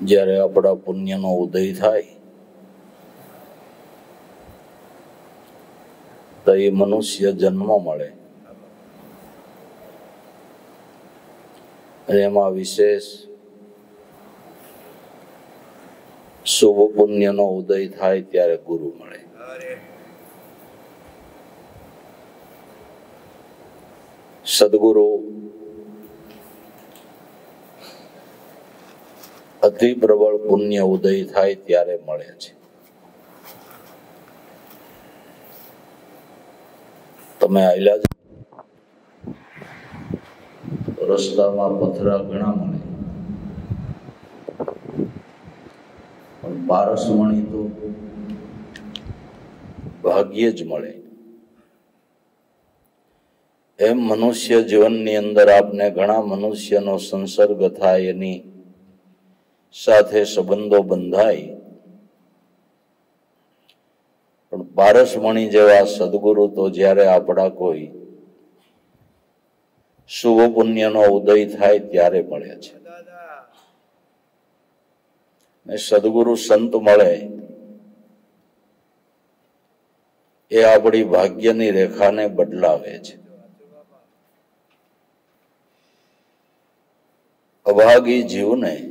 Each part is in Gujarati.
જ્યારે આપણા પુણ્યનો ઉદય થાય, તો એ મનુષ્ય જન્મ મળે. એમાં વિશેષ શુભ પુણ્યનો ઉદય થાય ત્યારે ગુરુ મળે. સદગુરુ અતિ પ્રબળ પુણ્ય ઉદય થાય ત્યારે મળે છે. તમે આયલા રસ્તામાં પથરા ઘણા મળે. પણ પારસમણી તો ભાગ્યે જ મળે. એમ મનુષ્ય જીવનની અંદર આપને ઘણા મનુષ્યનો સંસર્ગ થાય એની સાથે સંબંધો બંધાય. પણ પારસમણી જેવા સદગુરુ તો જ્યારે આપણા કોઈ શુભ પુણ્યનો ઉદય થાય ત્યારે મળે છે. સદગુરુ સંત મળે એ આપણી ભાગ્યની રેખાને બદલાવે છે. અભાગી જીવને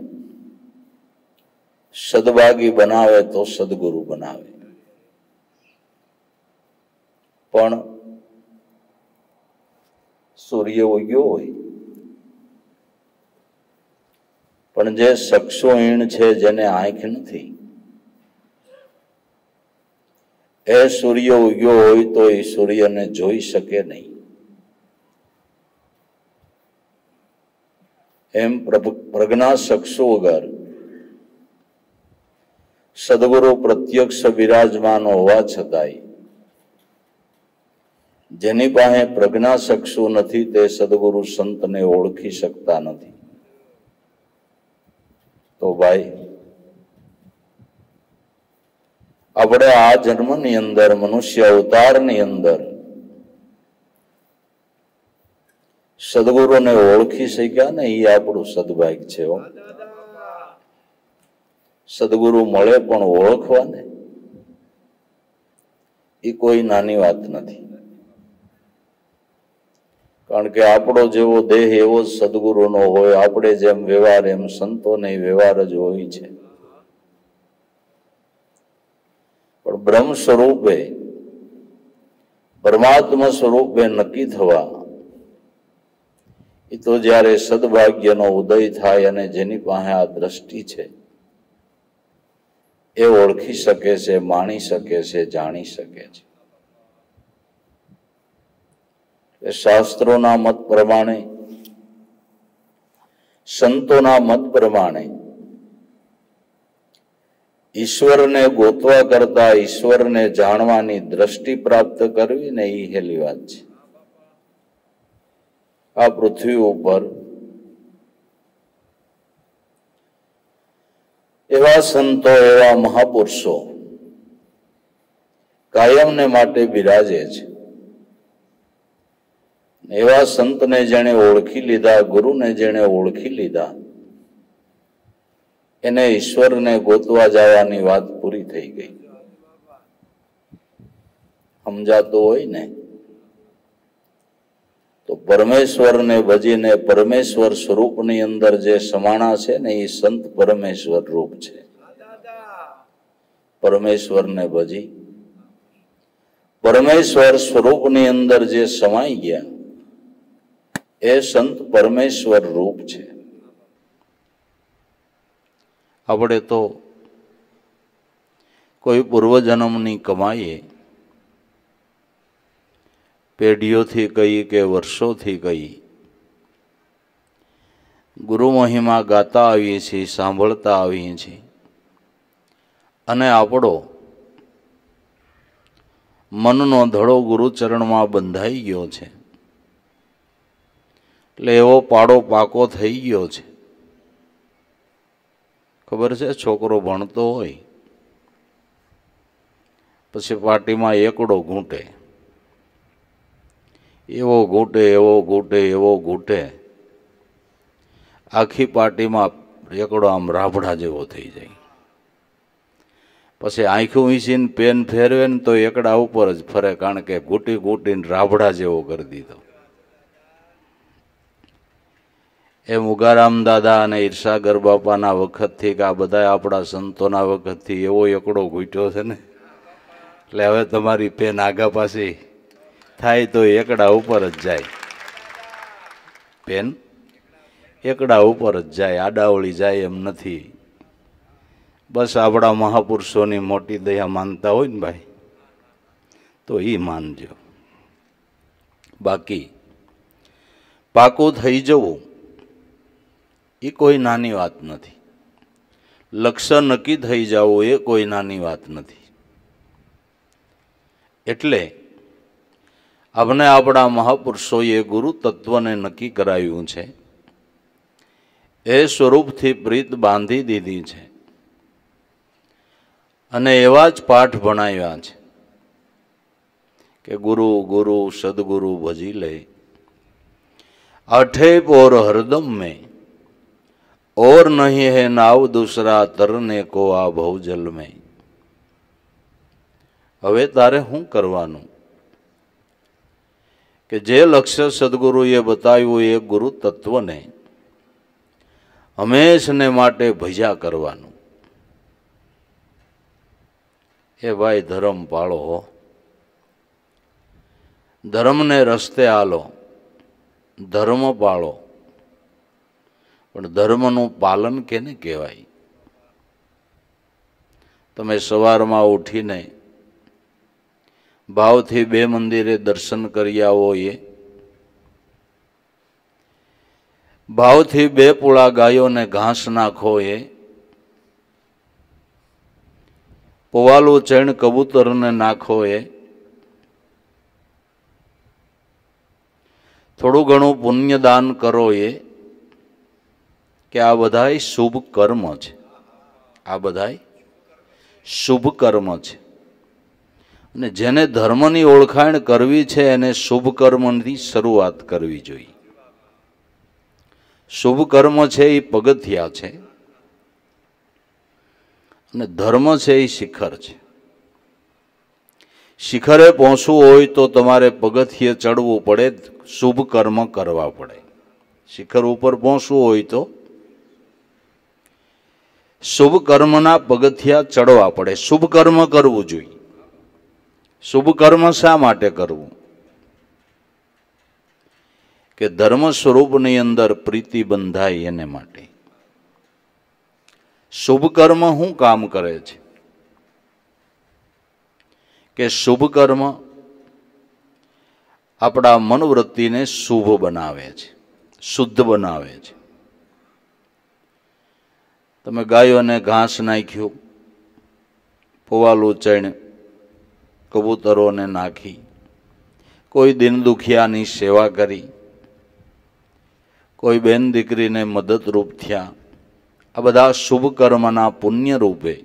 સદભાગી બનાવે તો સદગુરુ બનાવે. પણ સૂર્ય ઉગ્યો હોય. પણ જે સક્ષોહીણ છે જેને આંખ નથી, એ સૂર્ય ઉગ્યો હોય તો એ સૂર્યને જોઈ શકે નહીં. એમ પ્રજ્ઞા સક્ષો વગર સદગુરુ પ્રત્યક્ષ વિરાજમાન હોવા છતાંય. જેની પાસે પ્રજ્ઞા શકશું નથી તે સદગુરુ સંતને ઓળખી શકતા નથી. તો ભાઈ, આપણે આ જન્મની અંદર, મનુષ્ય અવતારની અંદર સદગુરુને ઓળખી શક્યા ને એ આપણું સદભાગ્ય છે સદગુરુ મળે પણ ઓળખવા ને એ કોઈ નાની વાત નથી. કારણ કે આપણો જેવો દેહ એવો જ સદગુરુનો હોય, આપણે જેમ વ્યવહાર એમ સંતોને વ્યવહાર જ હોય છે. પણ બ્રહ્મ સ્વરૂપે, પરમાત્મા સ્વરૂપે નક્કી થવા એ તો જ્યારે સદભાગ્યનો ઉદય થાય અને જેની પાસે આ દ્રષ્ટિ છે એ ઓળખી શકે છે, માણી શકે છે, જાણી શકે છે. શાસ્ત્રોના મત પ્રમાણે, સંતોના મત પ્રમાણે, ઈશ્વરને ગોતવા કરતા ઈશ્વરને જાણવાની દ્રષ્ટિ પ્રાપ્ત કરવી ને એ હેલી વાત છે. આ પૃથ્વી ઉપર એવા સંતો, એવા મહાપુરુષો કાયમને માટે બિરાજે છે. એવા સંતને જેણે ઓળખી લીધા, ગુરુને જેણે ઓળખી લીધા, એને ઈશ્વરને ગોતવા જવાની વાત પૂરી થઈ ગઈ. સમજાતું હોય ને? તો પરમેશ્વરને ભજીને પરમેશ્વર સ્વરૂપની અંદર જે સમાણા છે ને એ સંત પરમેશ્વર રૂપ છે. પરમેશ્વરને ભજી. પરમેશ્વર સ્વરૂપની અંદર જે સમાઈ ગયા, એ સંત પરમેશ્વર રૂપ છે. આપણે તો કોઈ પૂર્વજન્મની કમાઈએ પેઢીઓથી કહી કે વર્ષોથી કહી ગુરુ મહિમા ગાતા આવીએ છીએ, સાંભળતા આવીએ છીએ. અને આપણો મનનો ધડો ગુરુચરણમાં બંધાઈ ગયો છે. એટલે એવો પાડો પાકો થઈ ગયો છે. ખબર છે? છોકરો ભણતો હોય, પછી પાર્ટીમાં એકડો ઘૂંટે. એવો ઘૂંટે એવો ઘૂંટે એવો ઘૂંટે. આખી પાર્ટીમાં એકડો આમ રાભડા જેવો થઈ જાય. પછી આંખું વીસીને પેન ફેરવે ને તો એકડા ઉપર જ ફરે, કારણ કે ઘૂંટી ઘૂંટીને રાભડા જેવો કરી દીધો. એ મુગારામ દાદા અને ઈર્ષાગર બાપાના વખતથી કે આ બધા આપણા સંતોના વખતથી એવો એકડો ઘૂંટ્યો છે ને? એટલે હવે તમારી પેન આગા પાછી થાય તો એકડા ઉપર જ જાય. પેન એકડા ઉપર જ જાય, આડાવળી જાય એમ નથી. બસ આપણા મહાપુરુષોની મોટી દયા માનતા હોય ને ભાઈ, તો એ માનજો. બાકી, પાકું થઈ જવું એ કોઈ નાની વાત નથી. લક્ષ્ય નક્કી થઈ જવું, એ કોઈ નાની વાત નથી. એટલે આપણે આપણા મહાપુરુષોએ ગુરુ તત્વને નક્કી કરાવ્યું છે. એ સ્વરૂપથી પ્રીત બાંધી દીધી છે. અને એવા જ પાઠ ભણાવ્યા છે કે ગુરુ ગુરુ, સદગુરુ ભજી લે. અઠે પોર હરદમ મેં. ઓર નહીં હે નાવ દુસરા તરને કો આ ભવજલ મેં. હવે તારે શું કરવાનું? કે જે લક્ષ્ય સદગુરુએ બતાવ્યું એ ગુરુ તત્વને હંમેશને માટે ભજા કરવાનું. એ ભાઈ ધર્મ પાળો ધર્મને રસ્તે આલો. ધર્મ પાળો. પણ ધર્મનું પાલન કેને કહેવાય? તમે સવારમાં ઉઠીને ભાવથી બે મંદિરે દર્શન કરી આવો એ ભાવથી બે પૂળા ગાયોને ઘાસ નાખો એ. પોવાલું ચણ કબૂતરને નાખો એ. થોડું ઘણું પુણ્યદાન કરો એ કે આ બધાય શુભ કર્મ છે. આ બધાય શુભ કર્મ છે. અને જેને ધર્મની ઓળખાણ કરવી છે, એને શુભ કર્મની શરૂઆત કરવી જોઈએ. શુભ કર્મ છે એ પગથિયા છે અને ધર્મ છે એ શિખર છે. શિખરે પહોંચવું હોય તો તમારે પગથિયે ચડવું પડે શુભ કર્મ કરવા પડે. શિખર ઉપર પહોંચવું હોય તો શુભ કર્મના પગથિયા ચડવા પડે. શુભ કર્મ કરવું જોઈએ. શુભ કર્મ શા માટે કરવું? કે ધર્મ સ્વરૂપની અંદર પ્રીતિ બંધાય એને માટે. શુભ કર્મ શું કામ કરે છે? કે શુભ કર્મ આપણા મનવૃત્તિને શુભ બનાવે છે, શુદ્ધ બનાવે છે? તમે ગાયોને ઘાસ નાખ્યું, પોવાલું ચણ કબૂતરોને નાખી. કોઈ દિન દુખિયાની સેવા કરી. કોઈ બેન દીકરીને મદદરૂપ થયા. આ બધા શુભ કર્મના પુણ્ય રૂપે.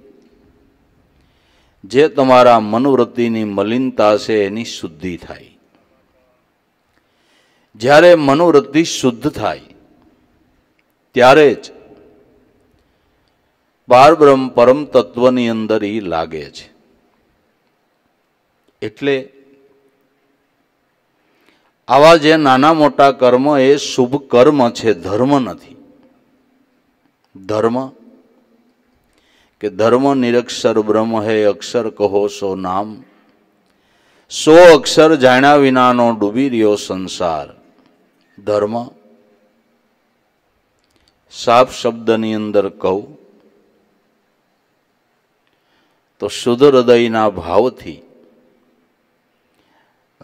જે તમારા મનોવૃત્તિની મલિનતા છે એની શુદ્ધિ થાય. જ્યારે મનોવૃત્તિ શુદ્ધ થાય, ત્યારે જ બાર બ્રહ્મ પરમ તત્વની અંદર એ લાગે છે. એટલે આવા જે નાના મોટા કર્મ એ શુભ કર્મ છે, ધર્મ નથી. ધર્મ કે ધર્મ નિરક્ષર બ્રહ્મ હે, અક્ષર કહો સો નામ. સો અક્ષર જાણ્યા વિનાનો ડૂબી રહ્યો સંસાર. ધર્મ સાપ શબ્દની અંદર કહું તો શુદ્ધ હૃદયના ભાવથી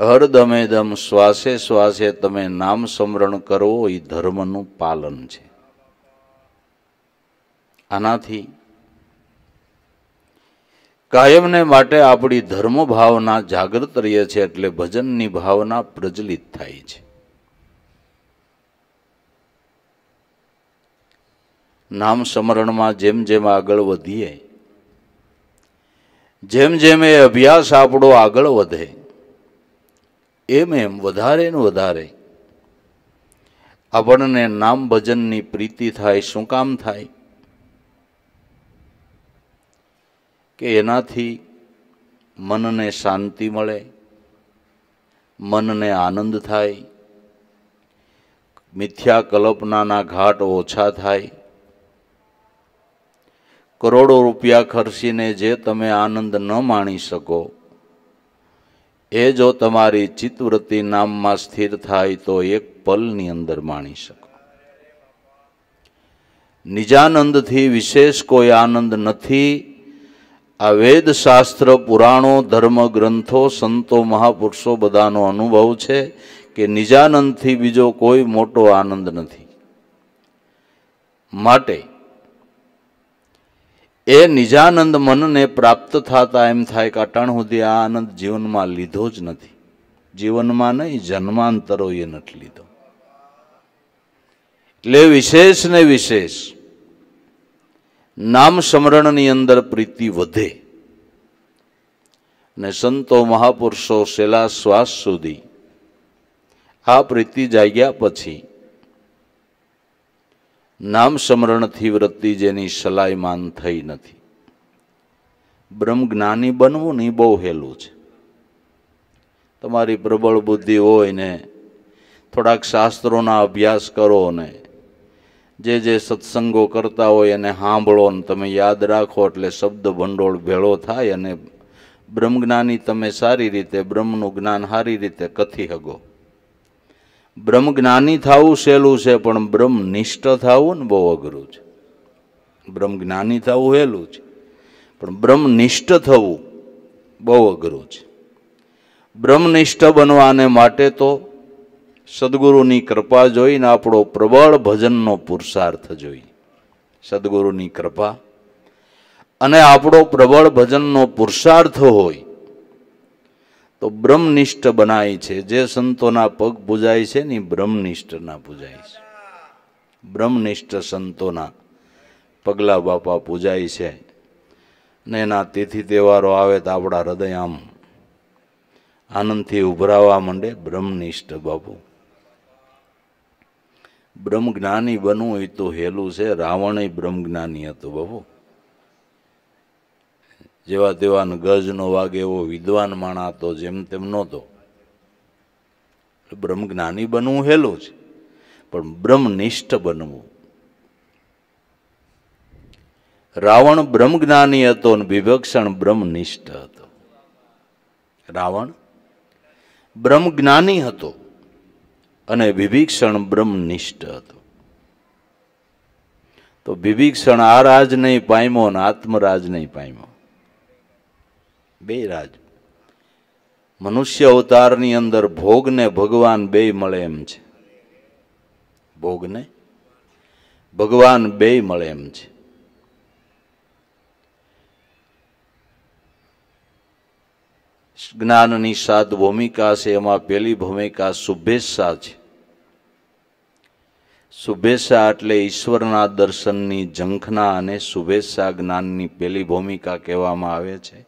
હરદમે દમ શ્વાસે શ્વાસે તમે નામ સ્મરણ કરવો એ ધર્મનું પાલન છે. આનાથી કાયમને માટે આપણી ધર્મ ભાવના જાગૃત રહીએ છે એટલે ભજનની ભાવના પ્રજલિત થાય છે. નામ સ્મરણમાં જેમ જેમ આગળ વધીએ, જેમ જેમ એ અભ્યાસ આપણો આગળ વધે એમ એમ વધારે ને વધારે. આપણને નામ ભજનની પ્રીતિ થાય, શું કામ થાય? કે એનાથી મનને શાંતિ મળે, મનને આનંદ થાય, મિથ્યા કલ્પનાના ઘાટ ઓછા થાય. કરોડો રૂપિયા ખર્ચીને જે તમે આનંદ ન માણી શકો એ જો તમારી ચિત્તવૃત્તિ નામમાં સ્થિર થાય તો એક પલની અંદર માણી શકો. નિજાનંદથી વિશેષ કોઈ આનંદ નથી. આ વેદશાસ્ત્ર, પુરાણો ધર્મ ગ્રંથો સંતો, મહાપુરુષો બધાનો અનુભવ છે કે નિજાનંદથી બીજો કોઈ મોટો આનંદ નથી. માટે એ નિજાનંદ મનને પ્રાપ્ત થતા એમ થાય કે અટાણ સુધી આ આનંદ જીવનમાં લીધો જ નથી. જીવનમાં નહીં, જન્માંતરો એ નથી લીધો. એટલે વિશેષ ને વિશેષ, નામ સ્મરણની અંદર પ્રીતિ વધે ને સંતો મહાપુરુષો છેલ્લા શ્વાસ સુધી આ પ્રીતિ જાગ્યા પછી નામ સ્મરણથી વૃત્તિ જેની સલાયમાન થઈ નથી. બ્રહ્મ જ્ઞાની બનવું ને બહુ હેલું છે. તમારી પ્રબળ બુદ્ધિ હોય ને, થોડાક શાસ્ત્રોના અભ્યાસ કરો ને, જે જે સત્સંગો કરતા હોય એને સાંભળો ને, તમે યાદ રાખો એટલે શબ્દ ભંડોળ ભેળો થાય અને બ્રહ્મજ્ઞાની તમે સારી રીતે, બ્રહ્મનું જ્ઞાન સારી રીતે કથી હગો? બ્રહ્મ જ્ઞાની થવું સહેલું છે, પણ બ્રહ્મનિષ્ઠ થવું ને બહુ અઘરું છે. બ્રહ્મ જ્ઞાની થવું સહેલું છે, પણ બ્રહ્મનિષ્ઠ થવું બહુ અઘરું છે. બ્રહ્મનિષ્ઠ બનવાને માટે તો સદગુરુની કૃપા જોઈને આપણો પ્રબળ ભજનનો પુરુષાર્થ જોઈ. સદગુરુની કૃપા. અને આપણો પ્રબળ ભજનનો પુરુષાર્થ હોય તો બ્રહ્મનિષ્ઠ બનાય છે. જે સંતોના પગ પૂજાય છે ને બ્રહ્મનિષ્ઠના પૂજાય છે. બ્રહ્મનિષ્ઠ સંતોના પગલા બાપા પૂજાય છે. ને એના તિથિ તહેવારો આવે તો આપણા હૃદય આમ આનંદથી ઉભરાવા માંડે બ્રહ્મનિષ્ઠ બાપુ. બ્રહ્મજ્ઞાની બનવું એ તો હેલું છે. રાવણ બ્રહ્મજ્ઞાની હતો બાપુ. જેવા તેવા ગજનો વાગે એવો વિદ્વાન માણા હતો જેમ તેમ નહોતો. બ્રહ્મજ્ઞાની બનવું હેલું છે. પણ બ્રહ્મનિષ્ઠ બનવું. રાવણ બ્રહ્મજ્ઞાની હતો અને વિભક્ષણ બ્રહ્મનિષ્ઠ હતો. રાવણ બ્રહ્મજ્ઞાની હતો અને વિભીક્ષણ બ્રહ્મનિષ્ઠ હતો. તો વિભીક્ષણ આ રાજ નહીં પામ્યો અને આત્મરાજ નહીં પામ્યો. બે રાજ. મનુષ્ય અવતારની અંદર ભોગને ભગવાન બે મળે એમ છે. ભોગને? ભગવાન બે મળે એમ છે. જ્ઞાનની સાત ભૂમિકા છે, એમાં પેલી ભૂમિકા શુભેચ્છા છે. શુભેચ્છા એટલે ઈશ્વરના દર્શનની ઝંખના અને શુભેચ્છા જ્ઞાનની પેલી ભૂમિકા કહેવામાં આવે છે.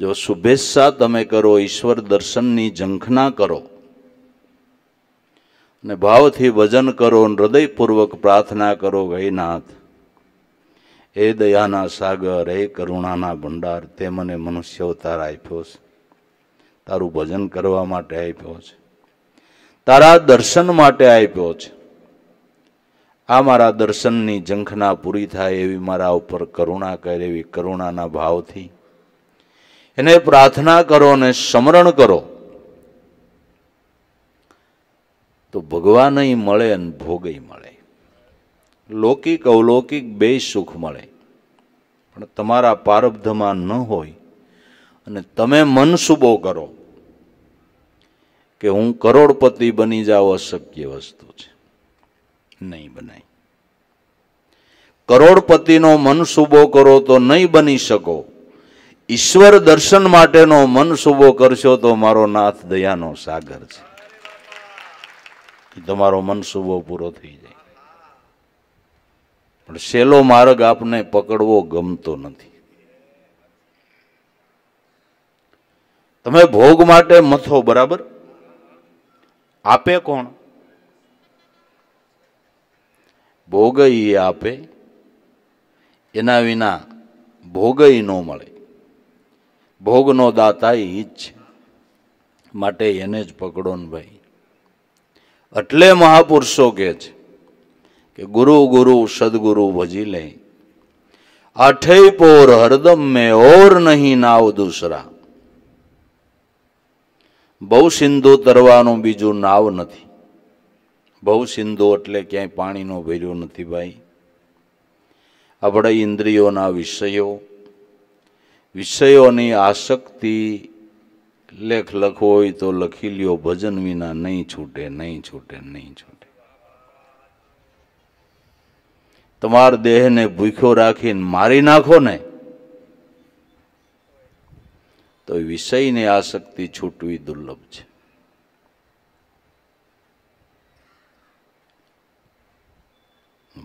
જો શુભેચ્છા તમે કરો, ઈશ્વર દર્શનની ઝંખના કરો અને ભાવથી ભજન કરો હૃદયપૂર્વક પ્રાર્થના કરો ગઈનાથ હે દયાના સાગર, હે કરુણાના ભંડાર, તે મને મનુષ્ય અવતાર આપ્યો છે. તારું ભજન કરવા માટે આપ્યો છે. તારા દર્શન માટે આપ્યો છે. આ મારા દર્શનની ઝંખના પૂરી થાય એવી મારા ઉપર કરુણા કરે, એવી કરુણાના ભાવથી એને પ્રાર્થના કરો અને સ્મરણ કરો. તો ભગવાન મળે અને ભોગય મળે. લૌકિક અવલૌકિક બે સુખ મળે. પણ તમારા પારબ્ધમાં ન હોય અને તમે મનસુબો કરો કે હું કરોડપતિ બની જાઉં અશક્ય વસ્તુ છે. નહીં બનાય. કરોડપતિનો મનસુબો કરો તો નહીં બની શકો. ઈશ્વર દર્શન માટેનો મનસુબો કરશો તો મારો નાથ દયાનો સાગર છે. તમારો મન શુભો પૂરો થઈ જાય. પણ સેલો માર્ગ આપને પકડવો ગમતો નથી. તમે ભોગ માટે મથો બરાબર? આપે કોણ? ભોગ એ આપે, એના વિના ભોગઈ ન મળે. ભોગનો દાતા એ જ છે માટે એને જ પકડો ને ભાઈ. એટલે મહાપુરુષો કે છે કે ગુરુ ગુરુ સદગુરુ ભજી લે. આઠે પોર હરદમ મેં ઓર નહીં નાવ દૂસરા. બહુ સિંધુ તરવાનું બીજું નાવ નથી. બહુ સિંધુ એટલે ક્યાંય પાણીનો ભર્યો નથી ભાઈ. આપણા ઇન્દ્રિયોના વિષયો વિષયોની આસક્તિ લેખ લખવો હોય તો લખી લ્યો, ભજન વિના નહીં છૂટે નહીં છૂટે નહીં છૂટે. તમારા દેહને ભૂખ્યો રાખીને મારી નાખો ને, તો વિષયની આસક્તિ છૂટવી દુર્લભ છે.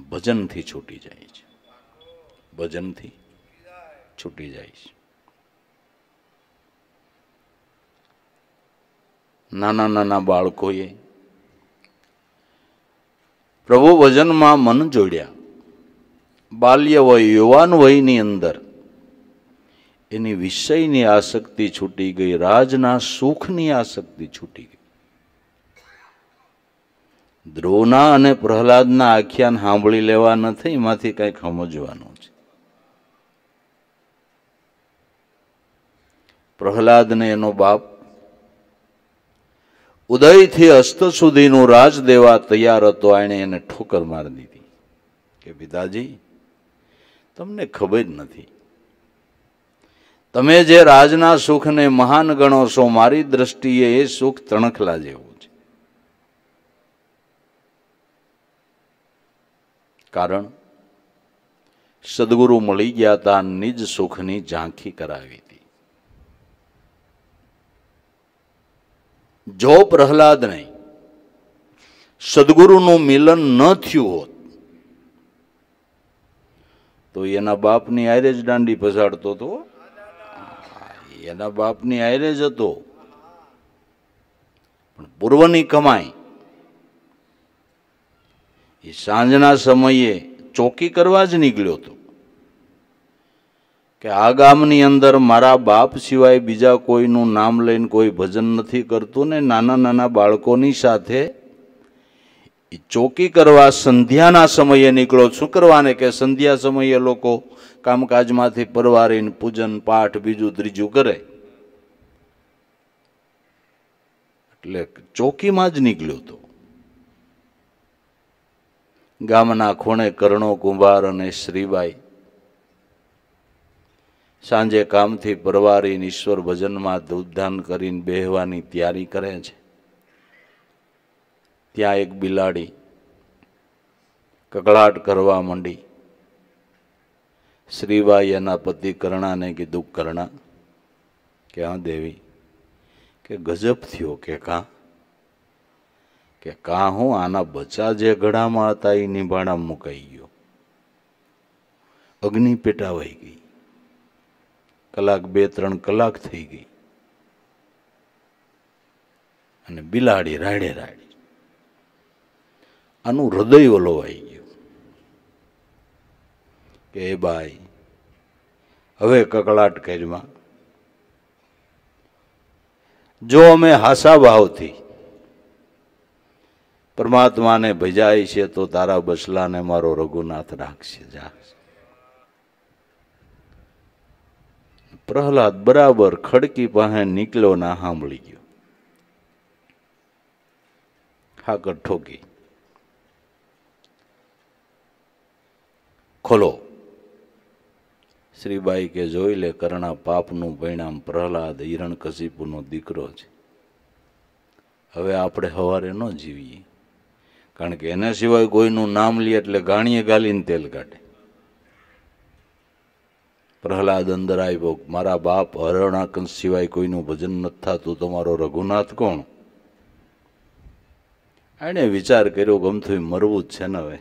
ભજનથી છૂટી જાય છે. ભજનથી છૂટી જાય છે. નાના નાના બાળકોએ પ્રભુ ભજનમાં મન જોડ્યા. બાલ્ય વય, યુવાન વયની અંદર એની વિષયની આસક્તિ છૂટી ગઈ, રાજના સુખની આસક્તિ છૂટી ગઈ. ધ્રુવના અને પ્રહલાદના આખ્યાન સાંભળી લેવા નથી, એમાંથી કંઈક સમજવાનું છે. પ્રહલાદને એનો બાપ ઉદયથી અસ્ત સુધીનું રાજ દેવા તૈયાર હતો, એણે એને ઠોકર મારી દીધી. કે પિતાજી, તમને ખબર નથી. તમે જે રાજના સુખને મહાન ગણો છો, મારી દ્રષ્ટિએ એ સુખ તણખલા જેવું છે. કારણ, સદગુરુ મળી ગયા હતા નિજ સુખની ઝાંખી કરાવી. જો પ્રહલાદને સદગુરુનું મિલન ન થયું હોત, તો એના બાપની આયરે જ દાંડી પસાડતો હતો. એના બાપની આયરે જ હતો. પણ પૂર્વની કમાઈ એ સાંજના સમયે ચોકી કરવા જ નીકળ્યો હતો. કે આ ગામની અંદર મારા બાપ સિવાય બીજા કોઈનું નામ લઈને કોઈ ભજન નથી કરતું ને નાના નાના બાળકોની સાથે ચોકી કરવા સંધ્યાના સમયે નીકળો. શું કરવાને કે સંધ્યા સમયે લોકો કામકાજમાંથી પરવારીને પૂજન, પાઠ, બીજું, ત્રીજું કરે. એટલે ચોકીમાં જ નીકળ્યો હતો ગામના ખૂણે કરણો કુંભાર અને શ્રીબાઈ સાંજે કામથી પરવારીને ઈશ્વર ભજનમાં ધૂપધાન કરીને બેહવાની તૈયારી કરે છે. ત્યાં એક બિલાડી કકળાટ કરવા માંડી. શ્રીબાઈ એના પતિ કરણાને કીધું, કરણા, કે હા દેવી, કે ગજબ થયો કે કાં? કે કાં હું આના બચ્ચા જે ઘડામાં હતા એ નિભાણા મુકાઈ ગયો? અગ્નિ પેટાવાઈ ગઈ. કલાક, બે, ત્રણ કલાક થઈ ગઈ. અને બિલાડી રાડે રાડી. આનું હૃદય ઓલોવાઈ ગયું. કે એ બાઈ, હવે કકળાટ કરમાં જો અમે હાસા ભાવથી પરમાત્માને ભજાય છે, તો તારા બસલાને મારો રઘુનાથ રાખશે, જા. પ્રહલાદ બરાબર ખડકી પાસે નીકળ્યો ના સાંભળી ગયો. હાકર ઠોકી. ખોલો. શ્રીબાઈ કે જોઈ લે કરણા પાપનું પરિણામ પ્રહલાદ હિરણકશિપુનો દીકરો છે. હવે આપણે સવારે ન જીવીએ. કારણ કે એના સિવાય કોઈનું નામ લઈએ એટલે ગાણીએ ગાલીને તેલ કાઢે. પ્રહલાદ અંદર આવ્યો, મારા બાપ હરણાકંસ સિવાય કોઈનું ભજન નથી થતું, તમારો રઘુનાથ કોણ? એણે વિચાર કર્યો, ગમતું મરવું જ છે ને હવે.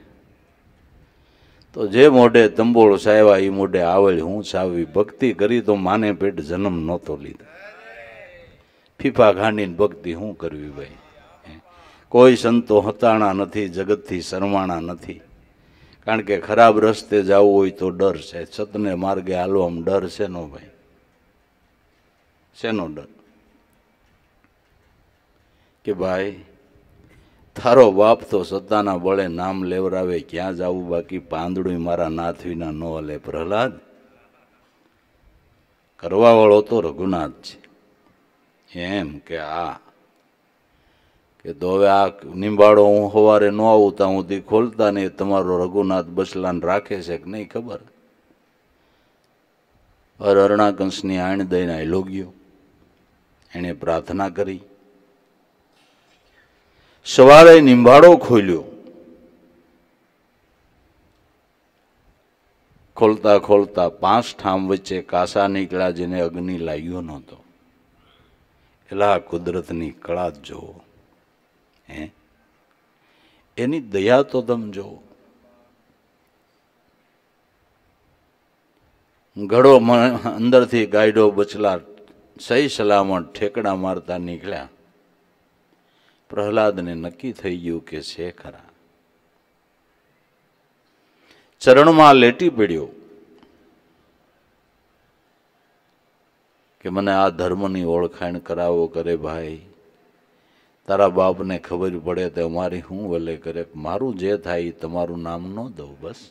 તો જે મોઢે તંબોળ સાયવા એ મોઢે આવેલ હું સાવી ભક્તિ કરી તો માને પેટ જન્મ નહોતો લીધો. ફીફા ઘાંડીને ભક્તિ હું કરવી ભાઈ? કોઈ સંતો હતાણા નથી, જગતથી શરમાણા નથી. કારણ કે ખરાબ રસ્તે જવું હોય તો ડર છે. સતને માર્ગે હાલવામાં ડર છે નો ભાઈ. શેનો ડર? કે ભાઈ થારો બાપ તો સત્તાના બળે નામ લેવરાવે, ક્યાં જવું? બાકી પાંદડું મારા નાથ વિના ન હલે પ્રહલાદ. કરવાવાળો તો રઘુનાથ છે. એમ કે આ કે તો હવે આ નિંબાળો હું સવારે ન આવું, ત્યાં સુધી ખોલતા નહીં. તમારો રઘુનાથ બસલાન રાખે છે કે નહીં ખબર? અર અરણાકંસની આણ દઈને આયલો ગયો એણે પ્રાર્થના કરી. સવારે નિંબાળો ખોલ્યો. ખોલતા ખોલતા પાંચ ઠામ વચ્ચે કાસા નીકળ્યા જેને અગ્નિ લાગ્યો નહોતો. એલા કુદરતની કળા જ જોવો. હે? એની દયા તો તમે જો ઘડો અંદરથી ગાયડો બચલા સહી સલામત ઠેકડા મારતા નીકળ્યા. પ્રહલાદને નક્કી થઈ ગયું કે છે ખરા. ચરણમાં લેટી પડ્યો કે મને આ ધર્મની ઓળખાણ કરાવો કરે ભાઈ. તારા બાપને ખબર પડે તો અમારી હું વલે કરે? મારું જે થાય એ તમારું નામ ન દઉં, બસ.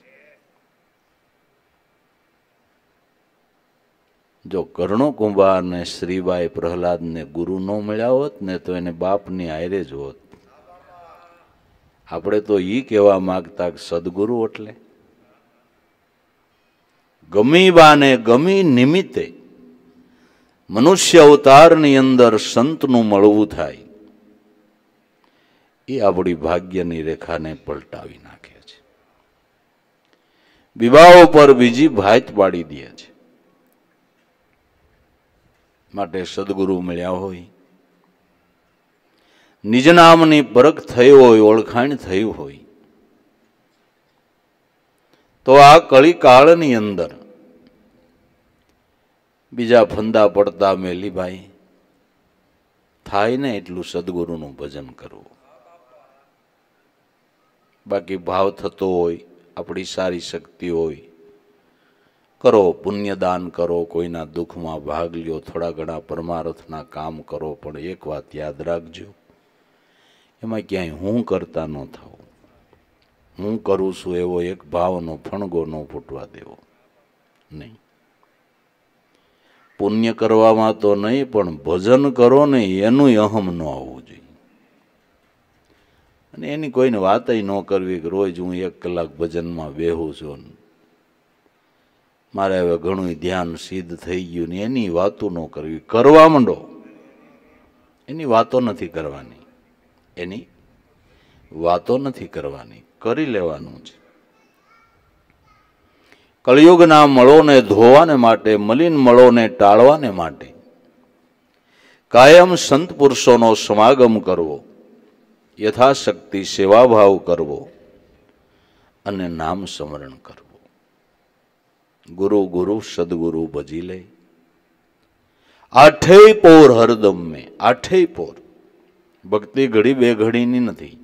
જો કર્ણો કુંભાર ને શ્રીબાઈ પ્રહલાદને ગુરુ ન મળ્યા હોત ને તો એને બાપની આયરે જ હોત. આપણે તો ઈ કહેવા માગતા સદગુરુ એટલે. ગમી બાને ગમી નિમિત્તે મનુષ્ય અવતારની અંદર સંતનું મળવું થાય. એ આપણી ભાગ્યની રેખાને પલટાવી નાખે છે. વિવાહો પર બીજી ભાત પાડી દે છે. માટે સદગુરુ મળ્યા હોય. નિજ નામની પરખ થઈ હોય, ઓળખાણ થઈ હોય. તો આ કળી કાળની અંદર બીજા ફંદા પડતા મેલીભાઈ થાય ને એટલું સદગુરુનું ભજન કરવું. બાકી ભાવ થતો હોય, આપણી સારી શક્તિ હોય. કરો, પુણ્યદાન કરો, કોઈના દુઃખમાં ભાગ લ્યો, થોડા ઘણા પરમાર્થના કામ કરો, પણ એક વાત યાદ રાખજો. એમાં ક્યાંય હું કરતા ન થાવ હું કરું છું એવો એક ભાવનો ફણગો ન ફૂટવા દેવો. નહીં. પુણ્ય કરવામાં તો નહીં, પણ ભજન કરો ને એનું અહમ ન આવવું જોઈએ. અને એની કોઈને વાત ન કરવી કે રોજ હું એક કલાક ભજનમાં બેહું છું મારે હવે ઘણું ધ્યાન સિદ્ધ થઈ ગયું ને એની વાતો ન કરવી. કરવા માંડો. એની વાતો નથી કરવાની. એની વાતો નથી કરવાની. કરી લેવાનું છે. કળિયુગના મળોને ધોવાને માટે, મલિન મળોને ટાળવાને માટે કાયમ સંત પુરુષોનો સમાગમ કરવો. યથાશક્તિ સેવાભાવ કરવો અને નામ સ્મરણ કરવું. ગુરુ ગુરુ સદગુરુ ભજી લે. આઠેય પોર હરદમ મેં આઠેય પોર. ભક્તિ ઘડી બે ઘડીની નથી.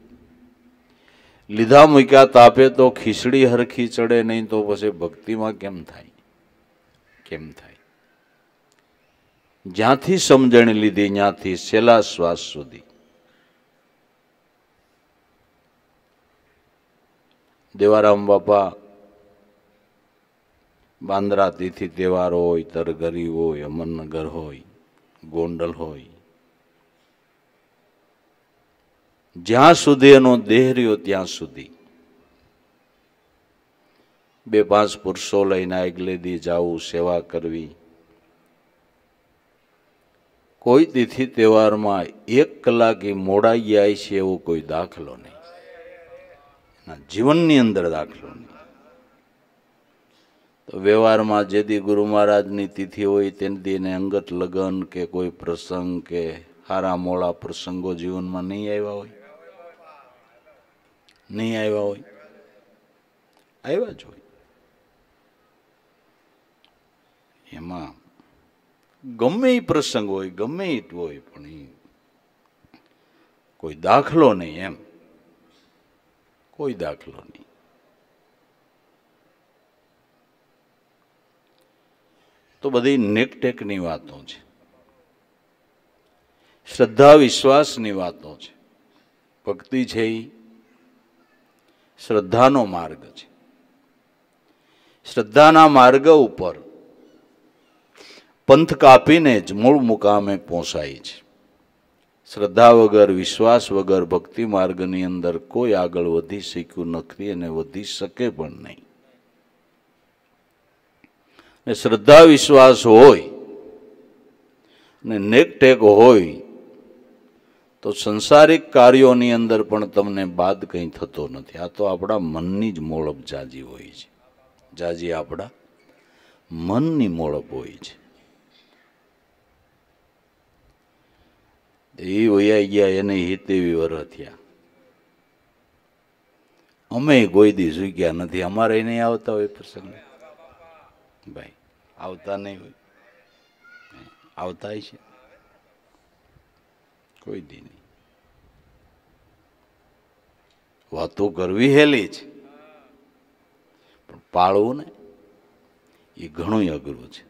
લીધા મૂક્યા તાપે તો ખીચડી હરખી ચડે નહીં તો પછી ભક્તિમાં કેમ થાય? કેમ થાય? જ્યાંથી સમજણ લીધી, ત્યાંથી છેલ્લા શ્વાસ સુધી. દેવારામ બાપા, બાંદ્રા તિથિ તહેવાર હોય તરગરી હોય, અમરનગર હોય, ગોંડલ હોય. જ્યાં સુધી એનો દેહ રહ્યો ત્યાં સુધી. બે પાંચ પુરુષો લઈને આગલે દી જાવું સેવા કરવી. કોઈ તિથિ તહેવારમાં એક કલાકે મોડાઈ જાય છે એવો કોઈ દાખલો નહીં. જીવનની અંદર દાખલો નહીં. તો વ્યવહારમાં જે દી ગુરુ મહારાજની તિથિ હોય તેની દી એને અંગત લગ્ન કે કોઈ પ્રસંગ કે હારા મોળા પ્રસંગો જીવનમાં નહીં આવ્યા હોય. નહીં આવ્યા હોય. આવ્યા જ હોય. એમાં ગમે એ પ્રસંગ હોય, ગમે એ હોય, પણ એ કોઈ દાખલો નહીં એમ. કોઈ દાખલો નહીં. તો બધી નેકટેકની વાતો છે. શ્રદ્ધા વિશ્વાસની વાતો છે. ભક્તિ છે એ શ્રદ્ધાનો માર્ગ છે. શ્રદ્ધાના માર્ગ ઉપર પંથ કાપીને જ મૂળ મુકામે પહોંચાય છે. શ્રદ્ધા વગર, વિશ્વાસ વગર, ભક્તિ માર્ગની અંદર કોઈ આગળ વધી શક્યું નથી અને વધી શકે પણ નહીં. ને શ્રદ્ધા વિશ્વાસ હોય ને નેકટેક હોય તો સંસારિક કાર્યોની અંદર પણ તમને બાદ કંઈ થતો નથી. આ તો આપણા મનની જ મોળપ જાજી હોય છે. જાજી આપણા મનની મોળપ હોય છે. એ વૈયા ગયા, એને હિતેવી વર થયા. અમે કોઈ દી ગયા નથી. અમારે નહીં આવતા હોય પ્રસંગ. ભાઈ, આવતા નહીં હોય. આવતા છે કોઈ દી નહીં. વાતો કરવી હેલી છે પણ પાળવું ને, એ ઘણું અઘરું છે.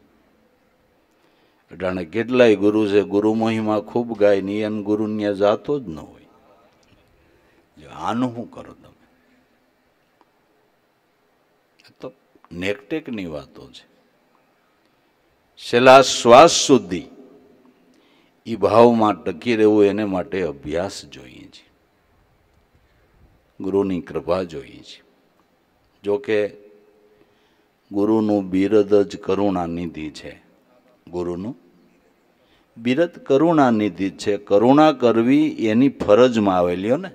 અટાણે કેટલાય ગુરુ છે, ગુરુ મહિમા ખૂબ ગાયની અને ગુરુ જાતો જ ન હોય. આનું શું કરો તમે? તો નેકટેકની વાતો છે. છેલ્લા શ્વાસ સુધી એ ભાવમાં ટકી રહેવું એને માટે અભ્યાસ જોઈએ છે. ગુરુની કૃપા જોઈએ છે. જોકે ગુરુનું બિરદ જ કરુણા નિધિ છે. ગુરુનું. બિરદ કરુણા નિધિ છે. કરુણા કરવી એની ફરજમાં આવેલી ને.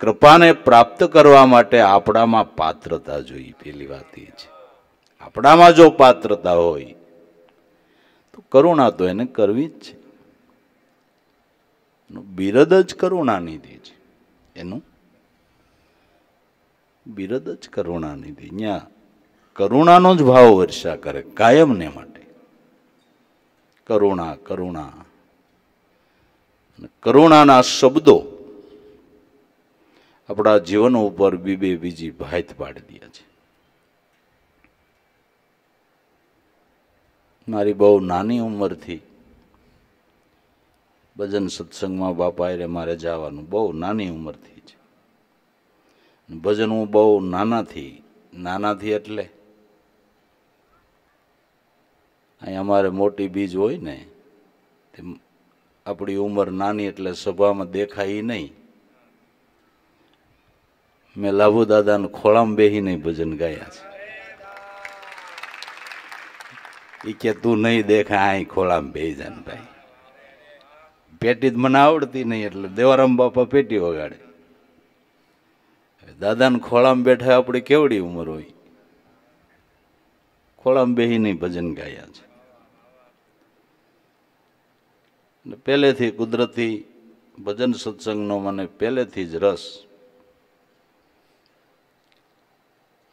કૃપાને પ્રાપ્ત કરવા માટે આપણામાં પાત્રતા જોઈએ પેલી વાત એ છે. આપણામાં જો પાત્રતા હોય, તો કરુણા તો એને કરવી જ છે. બિરદ જ કરુણા નિધિ છે. એનું બિરદ જ કરુણા નિધિ ત્યાં કરુણાનો જ ભાવ વર્ષા કરે કાયમને માટે. કરુણા કરુણા. કરુણાના શબ્દો આપણા જીવન ઉપર બીબે બીજી ભાત પાડી દે છે. મારી બહુ નાની ઉંમરથી ભજન સત્સંગમાં બાપા એ મારે જવાનું, બહુ નાની ઉંમરથી છે ભજન હું બહુ નાનાથી નાનાથી એટલે અહીં અમારે મોટી બીજ હોય ને, તે આપણી ઉંમર નાની એટલે સભામાં દેખાય નહીં. મેં લાભુ દાદાને ખોળામાં બેહીને ભજન ગાયા છે. એ કે, તું નહીં દેખા અહીં ખોળામાં બેહી જાન ભાઈ. પેટી જ મને આવડતી નહીં એટલે દેવારામ બાપા પેટી વગાડે. દાદાને ખોળામાં બેઠા આપણી કેવડી ઉંમર હોય? ખોળામાં બેહીને ભજન ગાયા છે. અને પહેલેથી કુદરતી ભજન સત્સંગનો મને પહેલેથી જ રસ.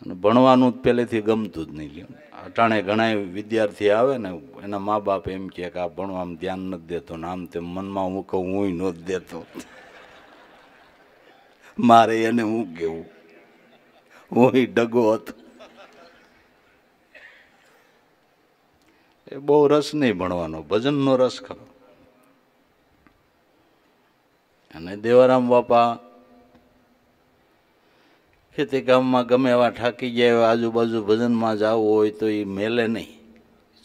અને ભણવાનું પહેલેથી ગમતું જ નહીં લ્યો. અટાણે ઘણા વિદ્યાર્થી આવે ને, એના મા બાપ એમ કહે કે આ ભણવામાં ધ્યાન નથી દેતો ને આમ તેમ મનમાં હું કહું, હું નથી દેતો. મારે એને હું કેવું હું ડગો હતો. એ બહુ રસ નહીં ભણવાનો. ભજનનો રસ ખરો. અને દેવારામ બાપા ખેતી કામમાં ગમે એવા ઠાકી જાય, એવા આજુબાજુ ભજનમાં જવું હોય તો એ મેલે નહીં.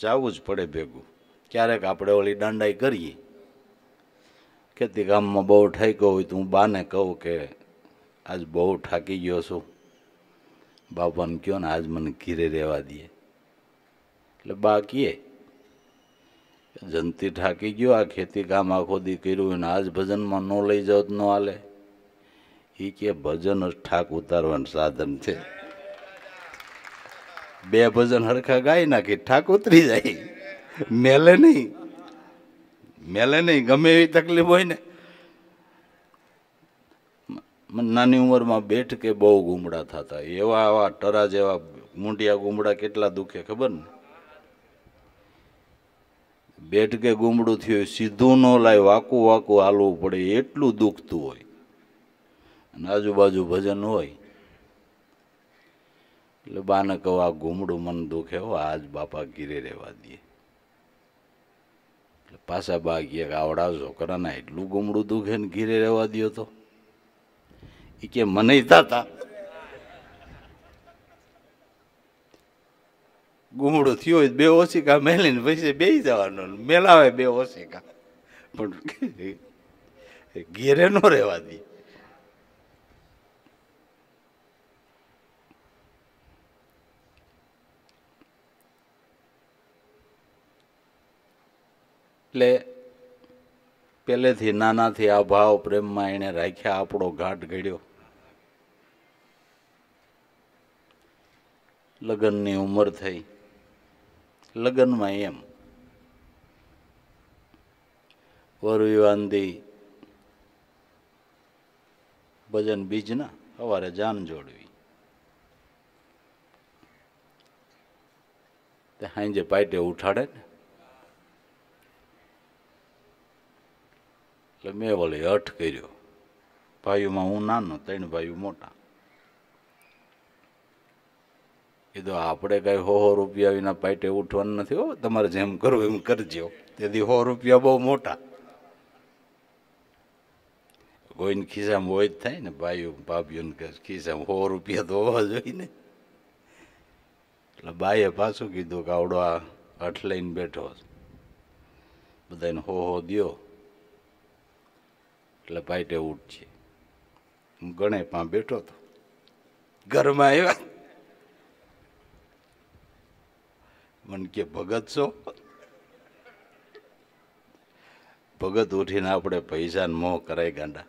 જવું જ પડે ભેગું. ક્યારેક આપણે ઓલી દાંડાઈ કરીએ. ખેતી કામમાં બહુ ઠાક્યો હોય તો હું બાને કહું કે આજ બહુ ઠાકી ગયો છું. બાપાને કહો ને આજ મને ઘીરે રહેવા દે. એટલે બા કહે જંતી ઠાકી ગયો, આ ખેતી કામ આખો દી કર્યું અને આજ ભજનમાં ન લઈ જાઓ ન હાલે. એ કે ભજન જ ઠાક ઉતારવાનું સાધન છે. બે ભજન હરખા ગાઈ નાખી, ઠાક ઉતરી જાય. મેલે નહીં. મેલે નહીં, ગમે એવી તકલીફ હોય ને. નાની ઉંમરમાં બેઠ કે બહુ ગુમડા થતા એવા આવા ટરા જેવા મૂંઢિયા ગુમડા કેટલા દુખે ખબર ને બેઠ કે ગુમડું થયું હોય, સીધું ન લાય, વાકું વાકું હાલવું પડે, એટલું દુખતું હોય. અને આજુબાજુ ભજન હોય. એટલે બાને કહું, આ ગુમડું મન દુખે, હો, આજ બાપા ઘીરે રહેવા દે. એટલે પાછા બા ગયા આવડા છોકરાના એટલું ગુમડું દુખે ને ઘીરે રહેવા દો તો. એ કે મને થતા ગુમડું થયો હોય બે ઓશિકા મેલીને પછી બે જવાનો મેલાવે બે ઓશિકા. પણ ઘેરે નો રહેવા દે. એટલે પહેલેથી નાનાથી આ ભાવ પ્રેમમાં એણે રાખ્યા, આપણો ઘાટ ઘડ્યો. લગ્નની ઉંમર થઈ. લગ્નમાં એમ. વર વાંધી ભજન બીજના સવારે જાન જોડવી. તે હાંજે પાટે ઉઠાડે ને. એટલે મેં વળી અઠ કર્યો. ભાઈઓમાં હું નાનો, ત્રણ ભાઈઓ મોટા. કીધું આપણે કઈ હો હો રૂપિયા વિના પાટે ઉઠવાનું નથી હો, તમારે જેમ કરવું એમ કરજો. તેથી હો રૂપિયા બહુ મોટા. કોઈને ખિસ્સામાં હોય જ થાય ને, ભાઈઓ, ભાભીઓને ખિસ્સામાં સો રૂપિયા તો હોવા જોઈએ ને. એટલે બાઈએ પાછું કીધું કે આવડો આ હઠ લઈને બેઠો બધાને હો હો દ્યો. એટલે પાટે છે હું ગણે પા બેઠો હતો ઘરમાં આવ્યા. મને કે, ભગત છો? ભગત ઉઠીને આપણે પૈસાને મોહ કરાય ગાંડા.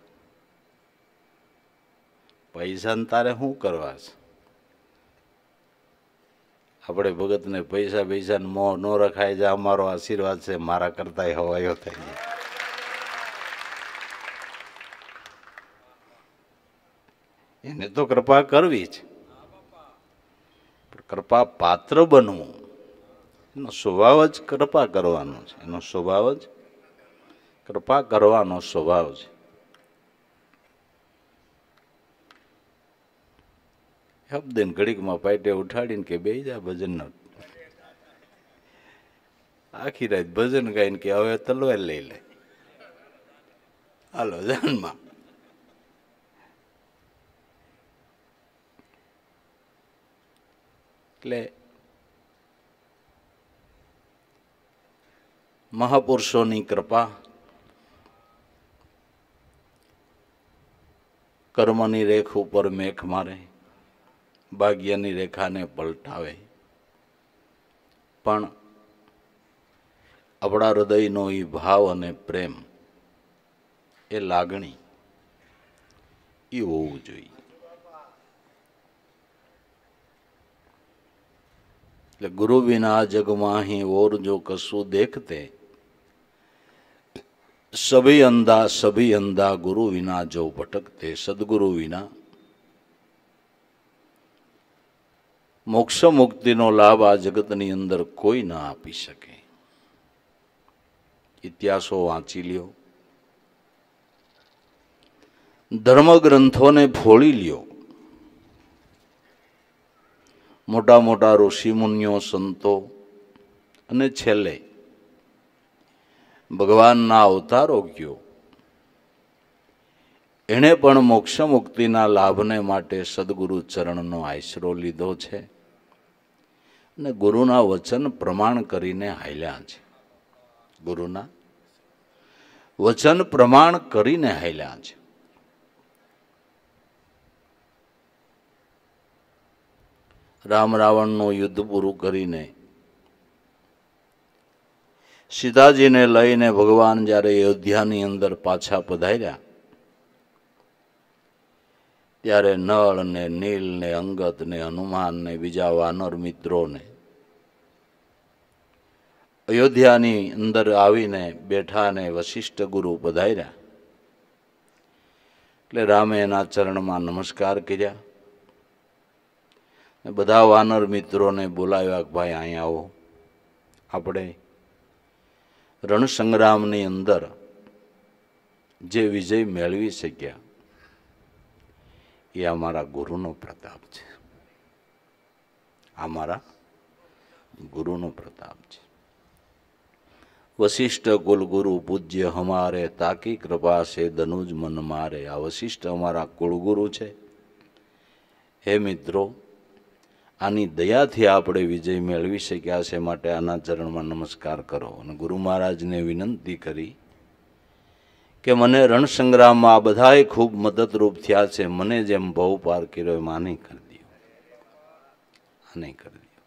પૈસાને તારે શું કરવા છે? આપણે ભગતને પૈસા પૈસાને મોહ ન રખાય જાય અમારો આશીર્વાદ છે, મારા કરતા હવાયો થઈ જાય એને તો કૃપા કરવી જ. કૃપા પાત્ર બનવું. એનો સ્વભાવ જ કૃપા કરવાનો છે. એનો સ્વભાવ જ કૃપા કરવાનો સ્વભાવ છે. શબ્દને ઘડીકમાં પાટે ઉઠાડીને કે બે જા ભજન આખી રાત ભજન ગાઈને કે હવે તલવાર લઈ લે. હાલો જાનમાં એટલે મહાપુરુષોની કૃપા, કર્મની રેખ ઉપર મેઘ મારે, ભાગ્યની રેખાને પલટાવે. પણ આપણા હૃદયનો એ ભાવ અને પ્રેમ એ લાગણી એ હોવું જોઈએ. એટલે ગુરુ વિના જગમાં અહીં ઓર જો કશું દેખતે, સભી અંધા સભી અંધા ગુરુ વિના જો ભટકતે, સદગુરુ વિના. મોક્ષ મુક્તિનો લાભ આ જગતની અંદર કોઈ ના આપી શકે. ઇતિહાસો વાંચી લ્યો. ધર્મગ્રંથોને ફોળી લ્યો. મોટા મોટા ઋષિમુનિઓ, સંતો અને છેલ્લે ભગવાનના અવતારો ગયો એણે પણ મોક્ષ મુક્તિના લાભને માટે સદગુરુ ચરણનો આશરો લીધો છે અને ગુરુના વચન પ્રમાણ કરીને હાલ્યા છે. ગુરુના વચન પ્રમાણ કરીને હાલ્યા છે. રામ રાવણનું યુદ્ધ પૂરું કરીને સીતાજીને લઈને ભગવાન જ્યારે અયોધ્યાની અંદર પાછા પધાર્યા, ત્યારે નળ ને નીલ ને અંગત ને હનુમાન ને બીજા વાનર મિત્રોને અયોધ્યાની અંદર આવીને બેઠા ને વશિષ્ઠ ગુરુ પધાર્યા. એટલે રામે એના ચરણમાં નમસ્કાર કર્યા. બધા વાનર મિત્રોને બોલાવ્યા કે ભાઈ અહીંયા આવો. આપણે રણસંગ્રામની અંદર જે વિજય મેળવી શક્યા, એ અમારા ગુરુનો પ્રતાપ છે. આ મારા ગુરુનો પ્રતાપ છે. વશિષ્ઠ કુલગુરુ પૂજ્ય હમારે તાકી કૃપા છે દનુજ મન મારે. આ વશિષ્ઠ અમારા કુલગુરુ છે. હે મિત્રો આની દયાથી આપણે વિજય મેળવી શક્યા છે માટે આના ચરણમાં નમસ્કાર કરો. અને ગુરુ મહારાજને વિનંતી કરી કે મને રણસંગ્રામમાં આ બધાએ ખૂબ મદદરૂપ થયા છે. મને જેમ ભવ પાર કર્યો એમ આને કરી દો આને કરી દો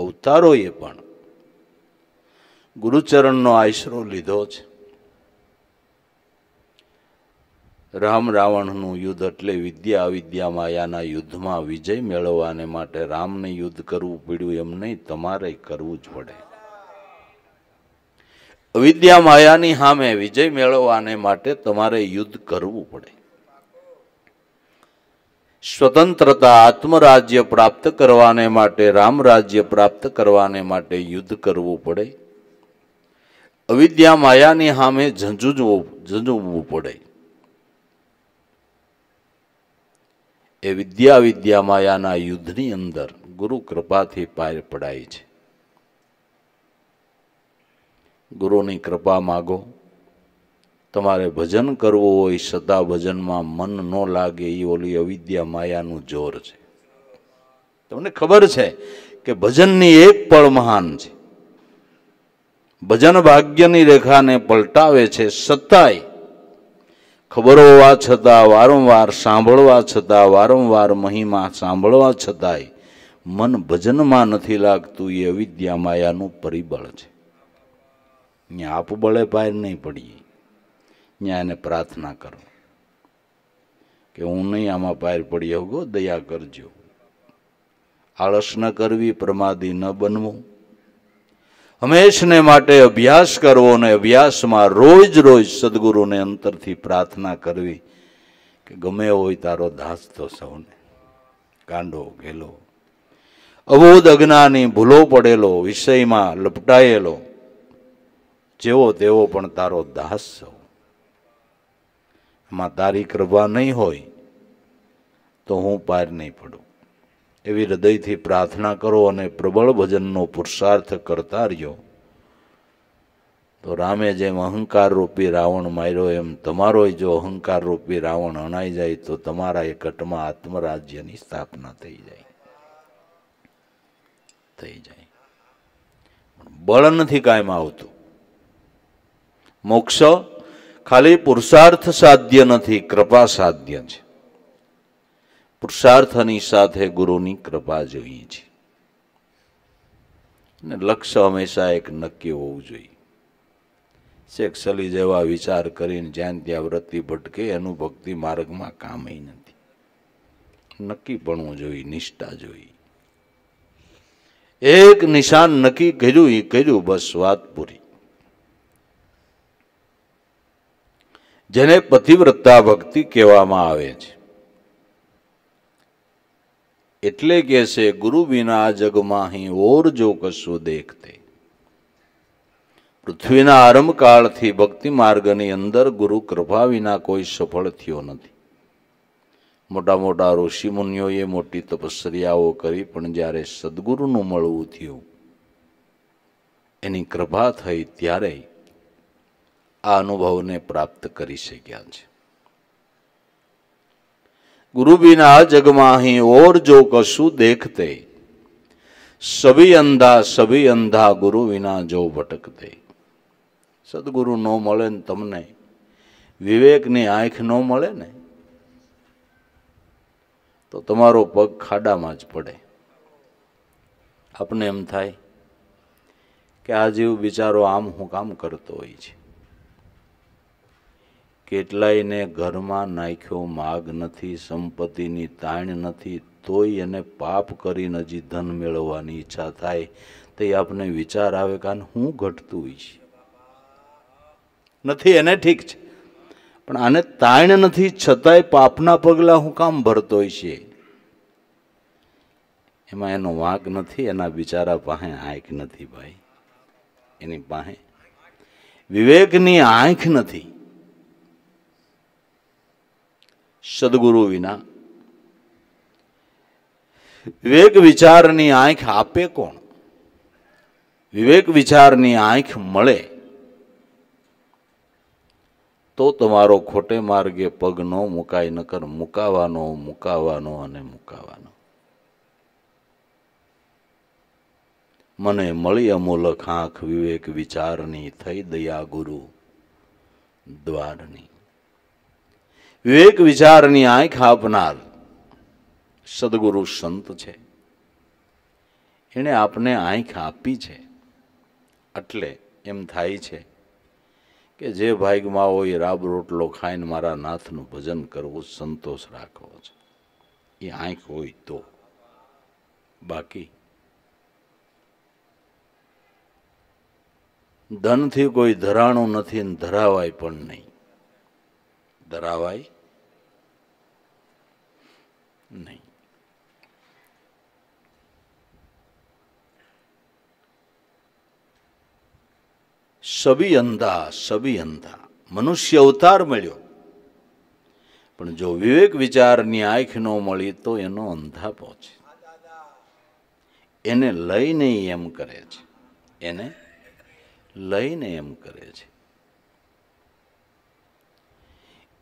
અવતારોએ પણ ગુરુચરણનો આશરો લીધો છે. રામ રાવણનું યુદ્ધ એટલે વિદ્યા અવિદ્યા માયાના યુદ્ધમાં વિજય મેળવવાને માટે રામને યુદ્ધ કરવું પડ્યું એમ નહીં, તમારે કરવું જ પડે. અવિદ્યા માયાની સામે વિજય મેળવવાને માટે તમારે યુદ્ધ કરવું પડે. સ્વતંત્રતા આત્મરાજ્ય પ્રાપ્ત કરવાને માટે, રામ રાજ્ય પ્રાપ્ત કરવાને માટે યુદ્ધ કરવું પડે. અવિદ્યા માયાની સામે ઝંઝુજવું, ઝંઝુવવું પડે. એ વિદ્યા વિદ્યા માયાના યુદ્ધની અંદર ગુરુ કૃપાથી પાર પડાય છે. ગુરુની કૃપા માગો. તમારે ભજન કરવું હોય છતાં ભજનમાં મન ન લાગે એ ઓલી અવિદ્યા માયાનું જોર છે. તમને ખબર છે કે ભજનની એક પળ મહાન છે. ભજન ભાગ્યની રેખાને પલટાવે છે છતાંય ખબર હોવા છતાં, વારંવાર સાંભળવા છતાં, વારંવાર મહિમા સાંભળવા છતાંય મન ભજનમાં નથી લાગતું, એ અવિદ્યા માયાનું પરિબળ છે. ત્યાં આપબળે પાર નહીં પડીએ. ત્યાં એને પ્રાર્થના કરો. કે હું નહીં આમાં પાર પડી હોગો દયા કરજો. આળસ ન કરવી, પ્રમાદી ન બનવું. હંમેશને માટે અભ્યાસ કરવો અને અભ્યાસમાં રોજ રોજ સદગુરુને અંતરથી પ્રાર્થના કરવી કે ગમે હોય તારો દાસ તો સૌને. કાંડો ઘેલો. અબોધ અજ્ઞાની ભૂલો પડેલો, વિષયમાં લપટાયેલો. જેવો તેવો પણ તારો દાસ સૌ. એમાં તારી કૃપા નહીં હોય તો હું પાર નહીં પડું. એવી હૃદયથી પ્રાર્થના કરો અને પ્રબળ ભજનનો પુરુષાર્થ કરતા રહ્યો તો રામે જેમ અહંકાર રૂપી રાવણ માર્યો, એમ તમારો જો અહંકાર રૂપી રાવણ અણાઈ જાય, તો તમારા એ કટમાં આત્મરાજ્યની સ્થાપના થઈ જાય. થઈ જાય. બળ નથી કાયમ આવતું. મોક્ષ ખાલી પુરુષાર્થ સાધ્ય નથી, કૃપા સાધ્ય છે. પુરુષાર્થની સાથે ગુરુની કૃપા જોઈએ છે. અને લક્ષ્ય હંમેશા એક નક્કી હોવું જોઈએ. શેખ સલી જેવા વિચાર કરીને જ્યાં ત્યાં વૃત્તિ ભટકે, એનું ભક્તિ માર્ગમાં કામ નથી. નક્કી પણ જોઈએ, નિષ્ઠા જોઈએ. એક નિશાન નક્કી કર્યું, એ કર્યું, બસ વાત પૂરી. જેને પતિવ્રતા ભક્તિ કહેવામાં આવે છે. એટલે કે છે, ગુરુ વિના જગમાં અહીં ઓર જો કશું દેખતે. પૃથ્વીના આરંભકાળથી ભક્તિ માર્ગની અંદર ગુરુ કૃપા વિના કોઈ સફળ થયો નથી. મોટા મોટા ઋષિ મુનિઓએ મોટી તપસ્યાઓ કરી, પણ જ્યારે સદગુરુનું મળવું થયું, એની કૃપા થઈ ત્યારે આ અનુભવને પ્રાપ્ત કરી શક્યા છે. ગુરુ બિના જગમાં અહીં ઓર જો કશું દેખતે. સભી અંધા સભી અંધા ગુરુ વિના જો ભટકતે. સદગુરુ ન મળે ને તમને. વિવેકની આંખ ન મળે ને, તો તમારો પગ ખાડામાં જ પડે. આપને એમ થાય કે આ જીવ બિચારો આમ હું કામ કરતો હોય છે. કેટલાયને ઘરમાં નાખ્યો માગ નથી, સંપત્તિની તાણ નથી, તોય એને પાપ કરીને હજી ધન મેળવવાની ઈચ્છા થાય. તે આપને વિચાર આવે કારણ હું ઘટતું હોય છે? નથી, એને ઠીક છે. પણ આને તાણ નથી, છતાંય પાપના પગલાં હું કામ ભરતો હોય છે? એમાં એનો વાંક નથી, એના બિચારા પાસે આંખ નથી ભાઈ. એની પાસે વિવેકની આંખ નથી. સદગુરુ વિના વિવેક વિચારની આંખ આપે કોણ? વિવેક વિચારની આંખ મળે તો તમારો ખોટે માર્ગે પગ ન મુકાય, નકર મુકાવાનો મુકાવાનો અને મુકાવાનો. મને મળી અમૂલક આંખ વિવેક વિચારની, થઈ દયા ગુરુ દ્વારની. વિવેક વિચારની આંખ આપનાર સદગુરુ સંત છે. એણે આપને આંખ આપી છે. એટલે એમ થાય છે કે જે ભાગમાં હોય રાબ રોટલો ખાઈને મારા નાથનું ભજન કરવું સંતોષ રાખવો છે. એ આંખ હોય તો. બાકી ધનથી કોઈ ધરાણું નથી ને ધરાવાય પણ નહીં. ધરાવાય નહીં સબી અંધા સબી અંધા મનુષ્ય અવતાર મળ્યો પણ જો વિવેક વિચારની આંખ ન મળી તો એનો અંધા પહોંચે એને લઈને એમ કરે છે એને લઈને એમ કરે છે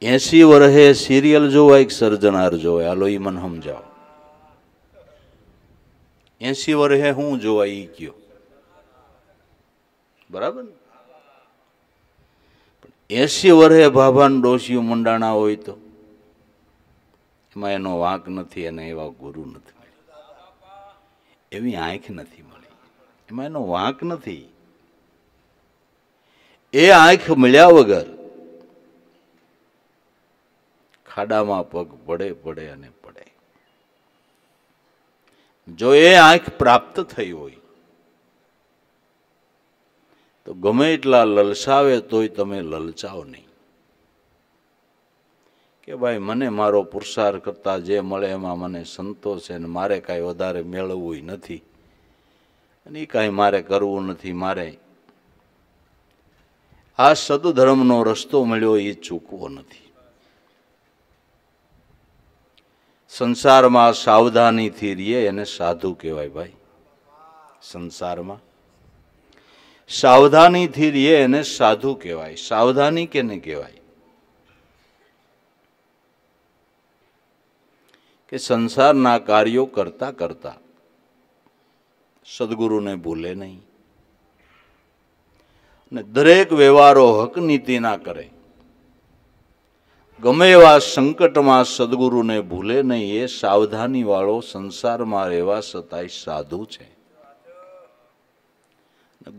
એસી વર્ષે સિરિયલ જોવાય કે સર્જનાર જોવાય. હાલો, ઈ મને સમજાવો. એસી વર્ષે હું જોવાય ઈ કયો? બરાબર ને? એસી વર્ષે ભાભાન ડોશીઓ મંડાણા હોય તો એમાં એનો વાંક નથી અને એવા ગુરુ નથી મળ્યા. એવી આંખ નથી મળી. એમાં એનો વાંક નથી. એ આંખ મળ્યા વગર ખાડામાં પગ પડે પડે અને પડે. જો એ આંખ પ્રાપ્ત થઈ હોય, તો ગમે એટલા લલસાવે તોય તમે લલચાઓ નહીં. કે ભાઈ, મને મારો પુરુષાર્થ કરતા જે મળે એમાં મને સંતોષ છે ને મારે કાંઈ વધારે મેળવવું નથી. અને એ કાંઈ મારે કરવું નથી, મારે આ સદધર્મનો રસ્તો મળ્યો એ ચૂકવો નથી. સંસારમાં સાવધાનીથી રહીએ, એને સાધુ કહેવાય ભાઈ. સંસારમાં. સાવધાનીથી રહીએ, એને સાધુ કહેવાય. સાવધાની કેને કહેવાય? કે સંસારના કાર્યો કરતા કરતા સદગુરુને ભૂલે નહીં. ને દરેક વ્યવહારો હક નીતિ ના કરે. ગમે એવા સંકટમાં સદગુરુને ભૂલે નહીં, એ સાવધાનીવાળો સંસારમાં રહેવા છતાંય સાધુ છે.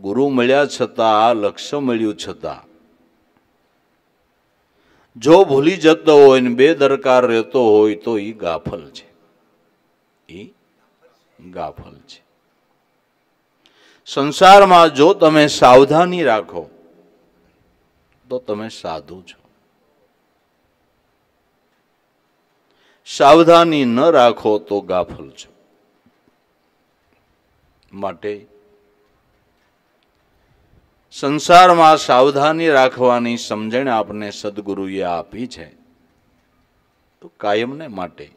ગુરુ મળ્યા છતાં આ લક્ષ્ય મળ્યું છતાં, જો ભૂલી જતો હોય ને બે દરકાર રહેતો હોય તો એ ગાફલ છે. એ ગાફલ છે. સંસારમાં જો તમે સાવધાની રાખો, તો તમે સાધુ છો. સાવધાની ન રાખો તો ગાફલ છો. માટે સંસારમાં સાવધાની રાખવાની સમજણ આપને સદગુરુએ આપી છે. તો કાયમને માટે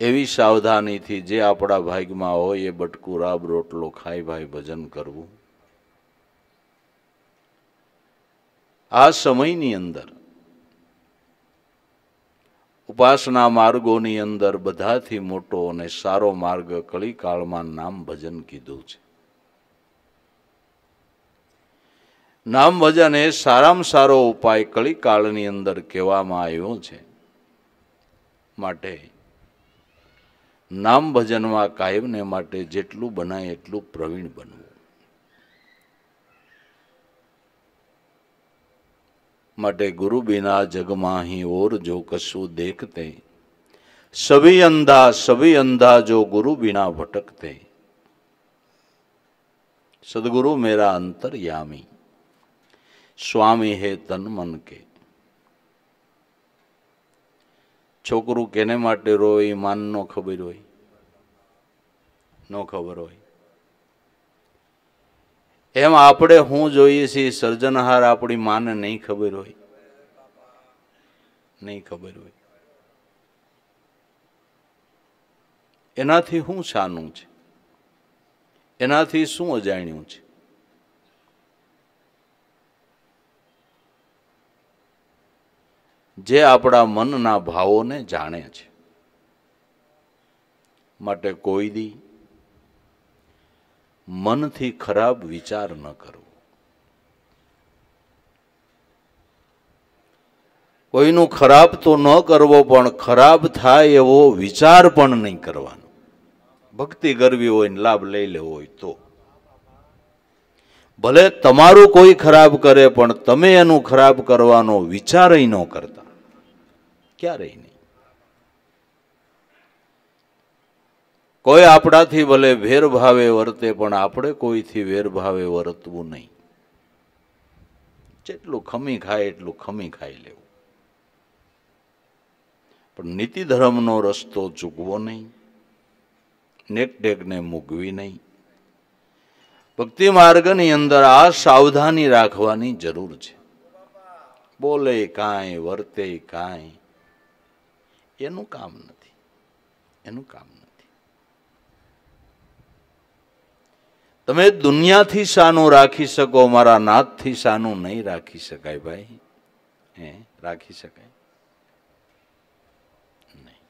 એવી સાવધાનીથી જે આપણા ભાગમાં હોય એ બટકું, રાબ, રોટલો ખાઈ, ભાઈ, ભજન કરવું. આ સમયની અંદર ઉપાસના માર્ગોની અંદર બધાથી મોટો અને સારો માર્ગ કળીકાળમાં નામ ભજન કીધું છે. નામ ભજન એ સારામાં સારો ઉપાય કળીકાળની અંદર કહેવામાં આવ્યો છે. માટે નામ ભજનમાં કાયમને માટે જેટલું બનાય એટલું પ્રવીણ બનવું. માટે ગુરુ બિના જગમાં ही और जो कछु देखते सभी अंधा सभी अंधा जो गुरु बिना भटकते सदगुरु मेरा अंतर्यामी સ્વામી હે તન મન કે છોકરું કેને માટે રોય માન નો ખબર હોય નો ખબર હોય એમ આપણે હું જોઈએ છીએ, સર્જનહાર આપણી માને નહીં ખબર હોય. નહીં ખબર હોય. એનાથી શું શાનું છે? એનાથી શું અજાણ્યું છે? જે આપણા મનના ભાવોને જાણે છે. માટે કોઈ દી મનથી ખરાબ વિચાર ન કરવો કોઈનું ખરાબ તો ન કરવો, પણ ખરાબ થાય એવો વિચાર પણ નહીં કરવાનો. ભક્તિ કરવી હોય ને લાભ લઈ લેવો હોય તો. ભલે તમારું કોઈ ખરાબ કરે, પણ તમે એનું ખરાબ કરવાનો વિચારય ન કરતા. ક્યારેય નહીં કોઈ આપણાથી ભલે વેરભાવે વર્તે, પણ આપણે કોઈથી વેરભાવે વર્તવું નહીં. જેટલું ખમી ખાય, એટલું ખમી ખાઈ લેવું. પણ નીતિ ધર્મનો રસ્તો ચૂકવો નહીં નેકટેકને મૂકવી નહીં. ભક્તિ માર્ગની અંદર આ સાવધાની રાખવાની જરૂર છે. બોલે કાંઈ, વર્તે કાંઈ, એનું કામ નથી. એનું કામ નથી તમે દુનિયાથી શાનું રાખી શકો મારા નાથથી શાનું નહીં રાખી શકાય ભાઈ. હે, રાખી શકાય? નહીં.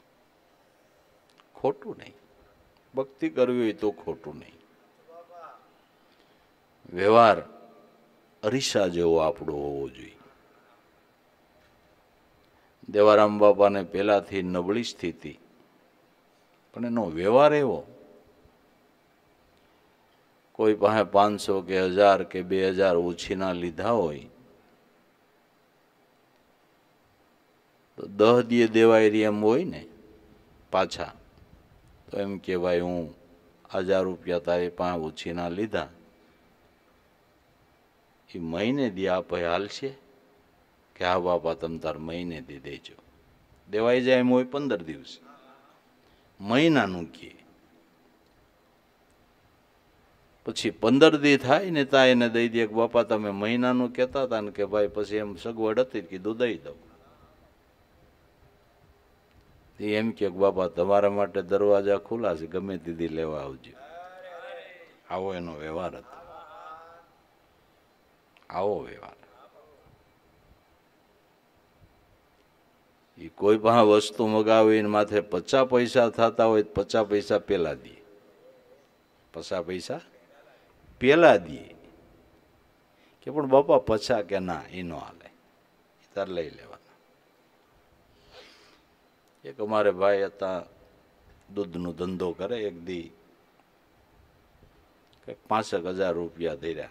ખોટું નહીં. ભક્તિ કરવી હોય તો ખોટું નહીં. વ્યવહાર અરીસા જેવો આપણો હોવો જોઈએ. દેવારામ બાપાને પહેલાંથી નબળી સ્થિતિ. પણ એનો વ્યવહાર એવો. કોઈ પાસે પાંચસો કે હજાર કે બે હજાર ઓછીના લીધા હોય, તો દહ દીએ દેવાય રહી એમ હોય ને પાછા. તો એમ કે ભાઈ હું હજાર રૂપિયા તારી પાસે ઓછીના લીધા. એ મહિને દી આપે હાલશે કે હા બાપા તમે તાર મહિને દી દેજો. દેવાઈ જાય એમ હોય પંદર દિવસ. મહિનાનું કે. પછી પંદર દી થાય ને તા એને દઈ દે કે, બાપા, તમે મહિનાનું કહેતા હતા ને કે, ભાઈ, પછી એમ સગવડ હતી કીધું, દઈ દઉં. એ એમ કે, બાપા, તમારા માટે દરવાજા ખુલ્લા છે, ગમે દીદી લેવા આવજો. આવો એનો વ્યવહાર હતો. આવો વ્યવહાર. એ કોઈ પણ વસ્તુ મગાવીને માથે પચાસ પૈસા થતા હોય પચાસ પૈસા પેલા દે. પચાસ પૈસા પેલા દઈએ કે પણ બાપા પછા કે ના એ ન હાલે. તાર લઈ લેવાના. એક અમારે ભાઈ હતા, દૂધનો ધંધો કરે, એક દી કંઈક પાંસઠ હજાર રૂપિયા ધર્યા.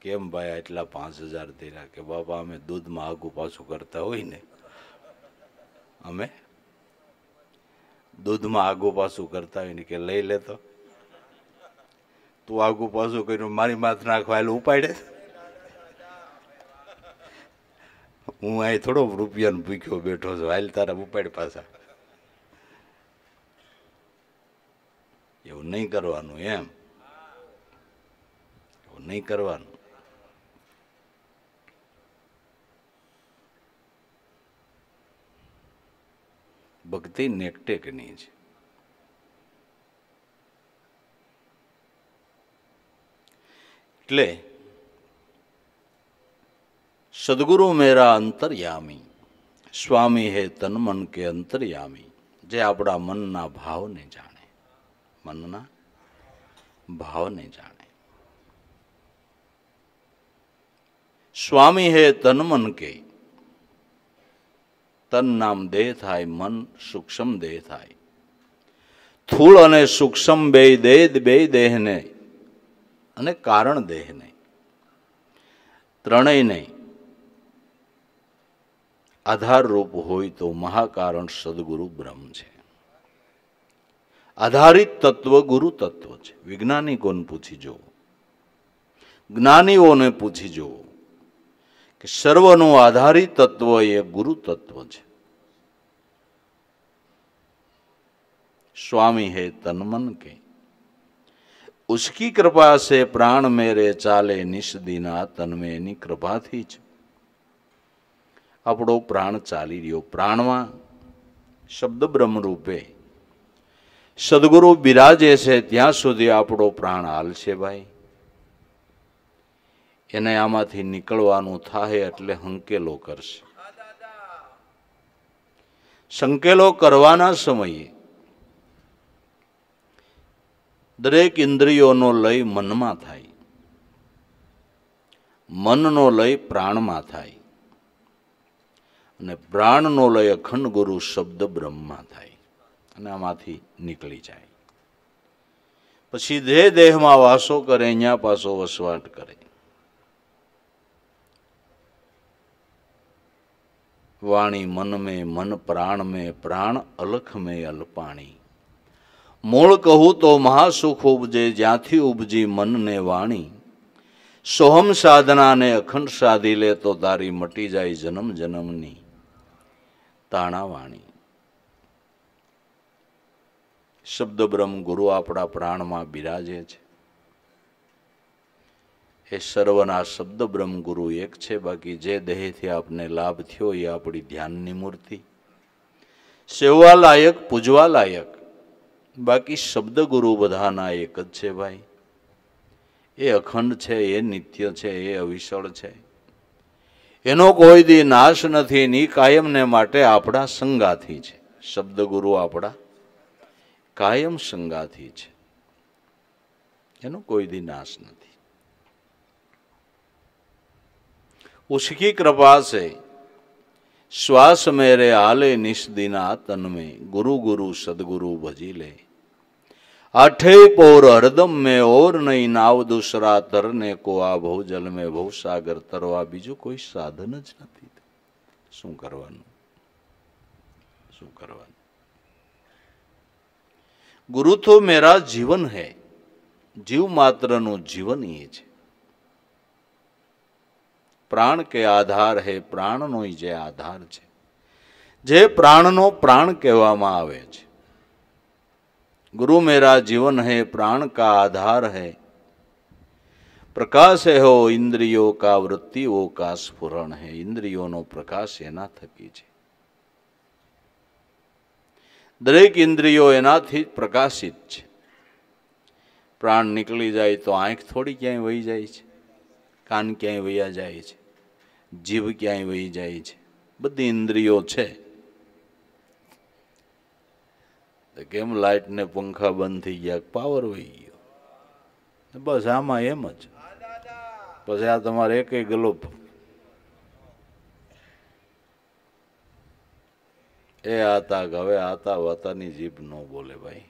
કેમ ભાઈ એટલા પાંચ હજાર ધર્યા? કે બાપા, અમે દૂધમાં આગું પાછું કરતા હોય ને. અમે દૂધમાં આગું પાછું કરતા હોય ને, કે લઈ લેતો. તું આગું પાછું કર્યું, મારી માથ નાખવા એટલે ઉપાડે હું અહીં થોડો રૂપિયાનો ભૂખ્યો બેઠો છું, હાલ તારા ઉપાડ પાછા. એવું નહીં કરવાનું એમ. એવું નહીં કરવાનું. ભક્તિ નેકટેકની છે એટલે સદગુરુ મેરા અંતર્યામી સ્વામી હે તન મન કે અંતર્યામી જે આપણા મનના ભાવને જાણે મનના ભાવને જાણે સ્વામી હે તન મન કે તન નામ દેહ થાય મન સૂક્ષ્મ દેહ થાય સ્થૂળ અને સૂક્ષ્મ બે દેહ બે દેહને અને કારણ દેહ નહીં. ત્રણેય નહીં. આધારરૂપ હોય તો મહાકારણ સદગુરુ બ્રહ્મ છે. આધારિત તત્વ ગુરુ તત્વ છે. વૈજ્ઞાનિકોને પૂછી જુઓ જ્ઞાનીઓને પૂછી જુઓ કે સર્વનું આધારિત તત્વ એ ગુરુ તત્વ છે. સ્વામી હે તનમન કે उसकी कृपा से प्राण मेरे चाले निष्दिना तन में એની કૃપાથી જ આપણો પ્રાણ ચાલી રહ્યો પ્રાણમાં શબ્દ બ્રહ્મ રૂપે સદગુરુ બિરાજે છે ત્યાં સુધી આપણો પ્રાણ હાલશે ભાઈ એને આમાંથી નીકળવાનું થાય એટલે હંકેલો કરશે સંકેલો કરવાના સમયે દરેક ઇન્દ્રિયોનો લય મનમાં થાય. મનનો લય પ્રાણમાં થાય. અને પ્રાણનો લય અખંડ ગુરુ શબ્દ બ્રહ્મમાં થાય. અને આમાંથી નીકળી જાય. પછી દેહ દેહમાં વાસો કરે અહીંયા પાછો વસવાટ કરે. વાણી મન મેં, મન પ્રાણ મેં, પ્રાણ અલખ મેં અલ્પાણી મૂળ કહું તો મહાસુખ ઉપજે, જ્યાંથી ઉપજી મનને વાણી. સોહમ સાધનાને અખંડ સાધી લે તો તારી મટી જાય જન્મ જન્મની તાણા વાણી. શબ્દ બ્રહ્મ ગુરુ આપણા પ્રાણમાં બિરાજે છે. એ સર્વના શબ્દ બ્રહ્મ ગુરુ એક છે, બાકી જે દેહથી આપને લાભ થયો એ આપણી ધ્યાનની મૂર્તિ. સેવવા લાયક, પૂજવા લાયક બાકી શબ્દગુરુ બધાના એક જ છે ભાઈ. એ અખંડ છે, એ નિત્ય છે, એ અવિસળ છે. એનો કોઈ દી નાશ નથી, એની કાયમને માટે આપણા સંગાથી છે. શબ્દગુરુ આપણા કાયમ સંગાથી છે. એનો કોઈ દી નાશ નથી. ઉસકી કૃપા છે શ્વાસ મેરે આલે નિષ્દિના તનમે ગુરુ ગુરુ સદગુરુ ભજી લે આઠે પોર હરદમ મે ઓર નહીં નાવ દુસરા તરને કો આ ભવ જલ મેં ભવ સાગર તરવા બીજું કોઈ સાધન જ નથી શું કરવાનું શું કરવાનું ગુરુ તો મેરા જીવન હૈ જીવ માત્રનું જીવન એ છે પ્રાણ કે આધાર હે, પ્રાણનો જે આધાર છે. જે પ્રાણનો પ્રાણ કહેવામાં આવે છે. ગુરુ મેરા જીવન હે, પ્રાણ કા આધાર હે. પ્રકાશ હો ઇન્દ્રિયો કા વૃત્તિઓ કા સ્ફુરણ હે. ઇન્દ્રિયોનો પ્રકાશ એના થકી છે. દરેક ઇન્દ્રિયો એનાથી જ પ્રકાશિત છે. પ્રાણ નીકળી જાય તો આંખ થોડી ક્યાંય વહી જાય છે. કાન ક્યાંય વૈયા જાય છે. જીભ ક્યાંય વહી જાય છે? બધી ઇન્દ્રિયો છે. કેમ લાઇટ ને પંખા બંધ થઈ ગયા? પાવર વહી ગયો. બસ આમાં એમ જ. પછી આ તમારે એક ગલો એ આતા હવે આતા વાતાની જીભ ન બોલે ભાઈ.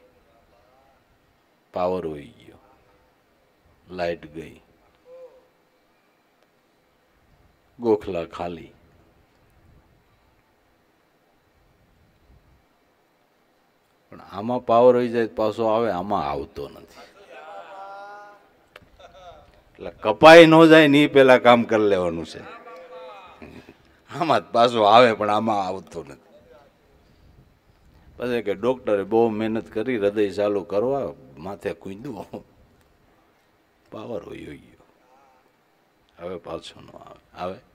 પાવર વહી ગયો. લાઇટ ગઈ. ગોખલા ખાલી. પણ આમાં પાવર હોય જાય પાછો આવે, આમાં આવતો નથી. એટલે કપાઈ ન જાય ને પેલા કામ કરી લેવાનું છે. આમાં પાછો આવે, પણ આમાં આવતો નથી. પછી કે ડોક્ટરે બહુ મહેનત કરી, હૃદય ચાલુ કરવા, માથે કૂંદવો. પાવર હોય ગયો. હવે પાછો ન આવે. આવે?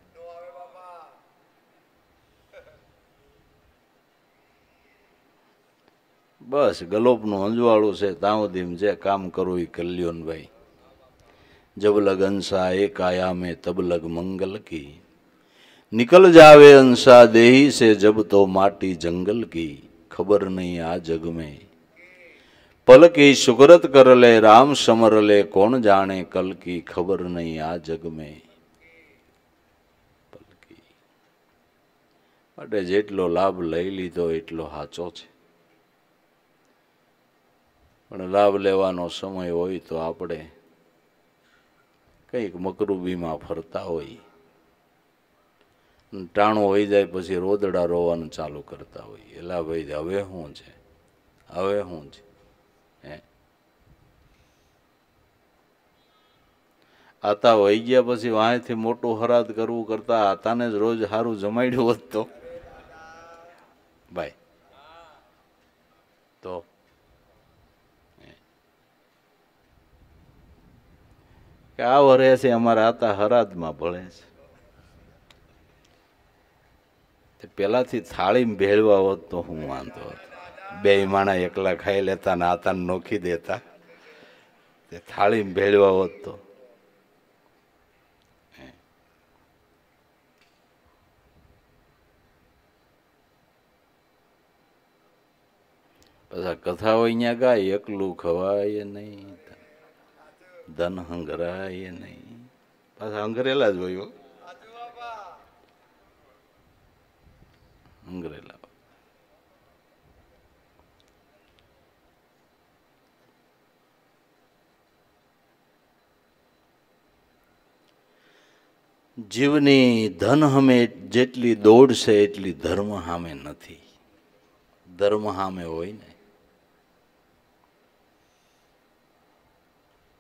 બસ, ગલોપનું અંજવાળું છે તાઉધીમ જે કામ કરવું એ કલ્યોનભાઈ. જબલગ અંશા એ કાયા મેં તબલગ મંગલ કી. નિકલ જાવે અંશા દેહી સે જબ તો માટી જંગલ કી. ખબર નહીં આ જગ મેં પલકી સુગરત કરલે રામ સમરલે કોણ જાણે કલ ખબર નહીં આ જગ મેં માટે જેટલો લાભ લઈ લીધો, એટલો સાચો છે. પણ લાભ લેવાનો સમય હોય તો આપણે કંઈક મકરૂબીમાં ફરતા હોય. ટાણું હોઈ જાય પછી રોદડા રોવાનું ચાલુ કરતા હોય. એલા ભાઈ હવે શું છે? હવે શું છે? હે? આતા વહી ગયા પછી વાંયથી મોટું હરાદ કરવું કરતા આતાને જ રોજ સારું જમાડ્યું હોત તો. ભાઈ તો કે આ વર્ષે અમારા આતા હરાદમાં ભળે છે. તે પેલાથી થાળીમાં ભેળવા હોત તો હું વાંધો હતો. બે માણા એકલા ખાઈ લેતા ને આતાને નોખી દેતા. તે થાળીમાં ભેળવા હોત તો. બધા કથાઓ અહીંયા ગાય, એકલું ખવાય નહીં. ધન હંગરાય નહીં. પાછા હંગરેલા જ હોય. હંગરેલા. જીવની ધન હમે જેટલી દોડ છે એટલી ધર્મ સામે નથી. ધર્મ સામે હોય ને.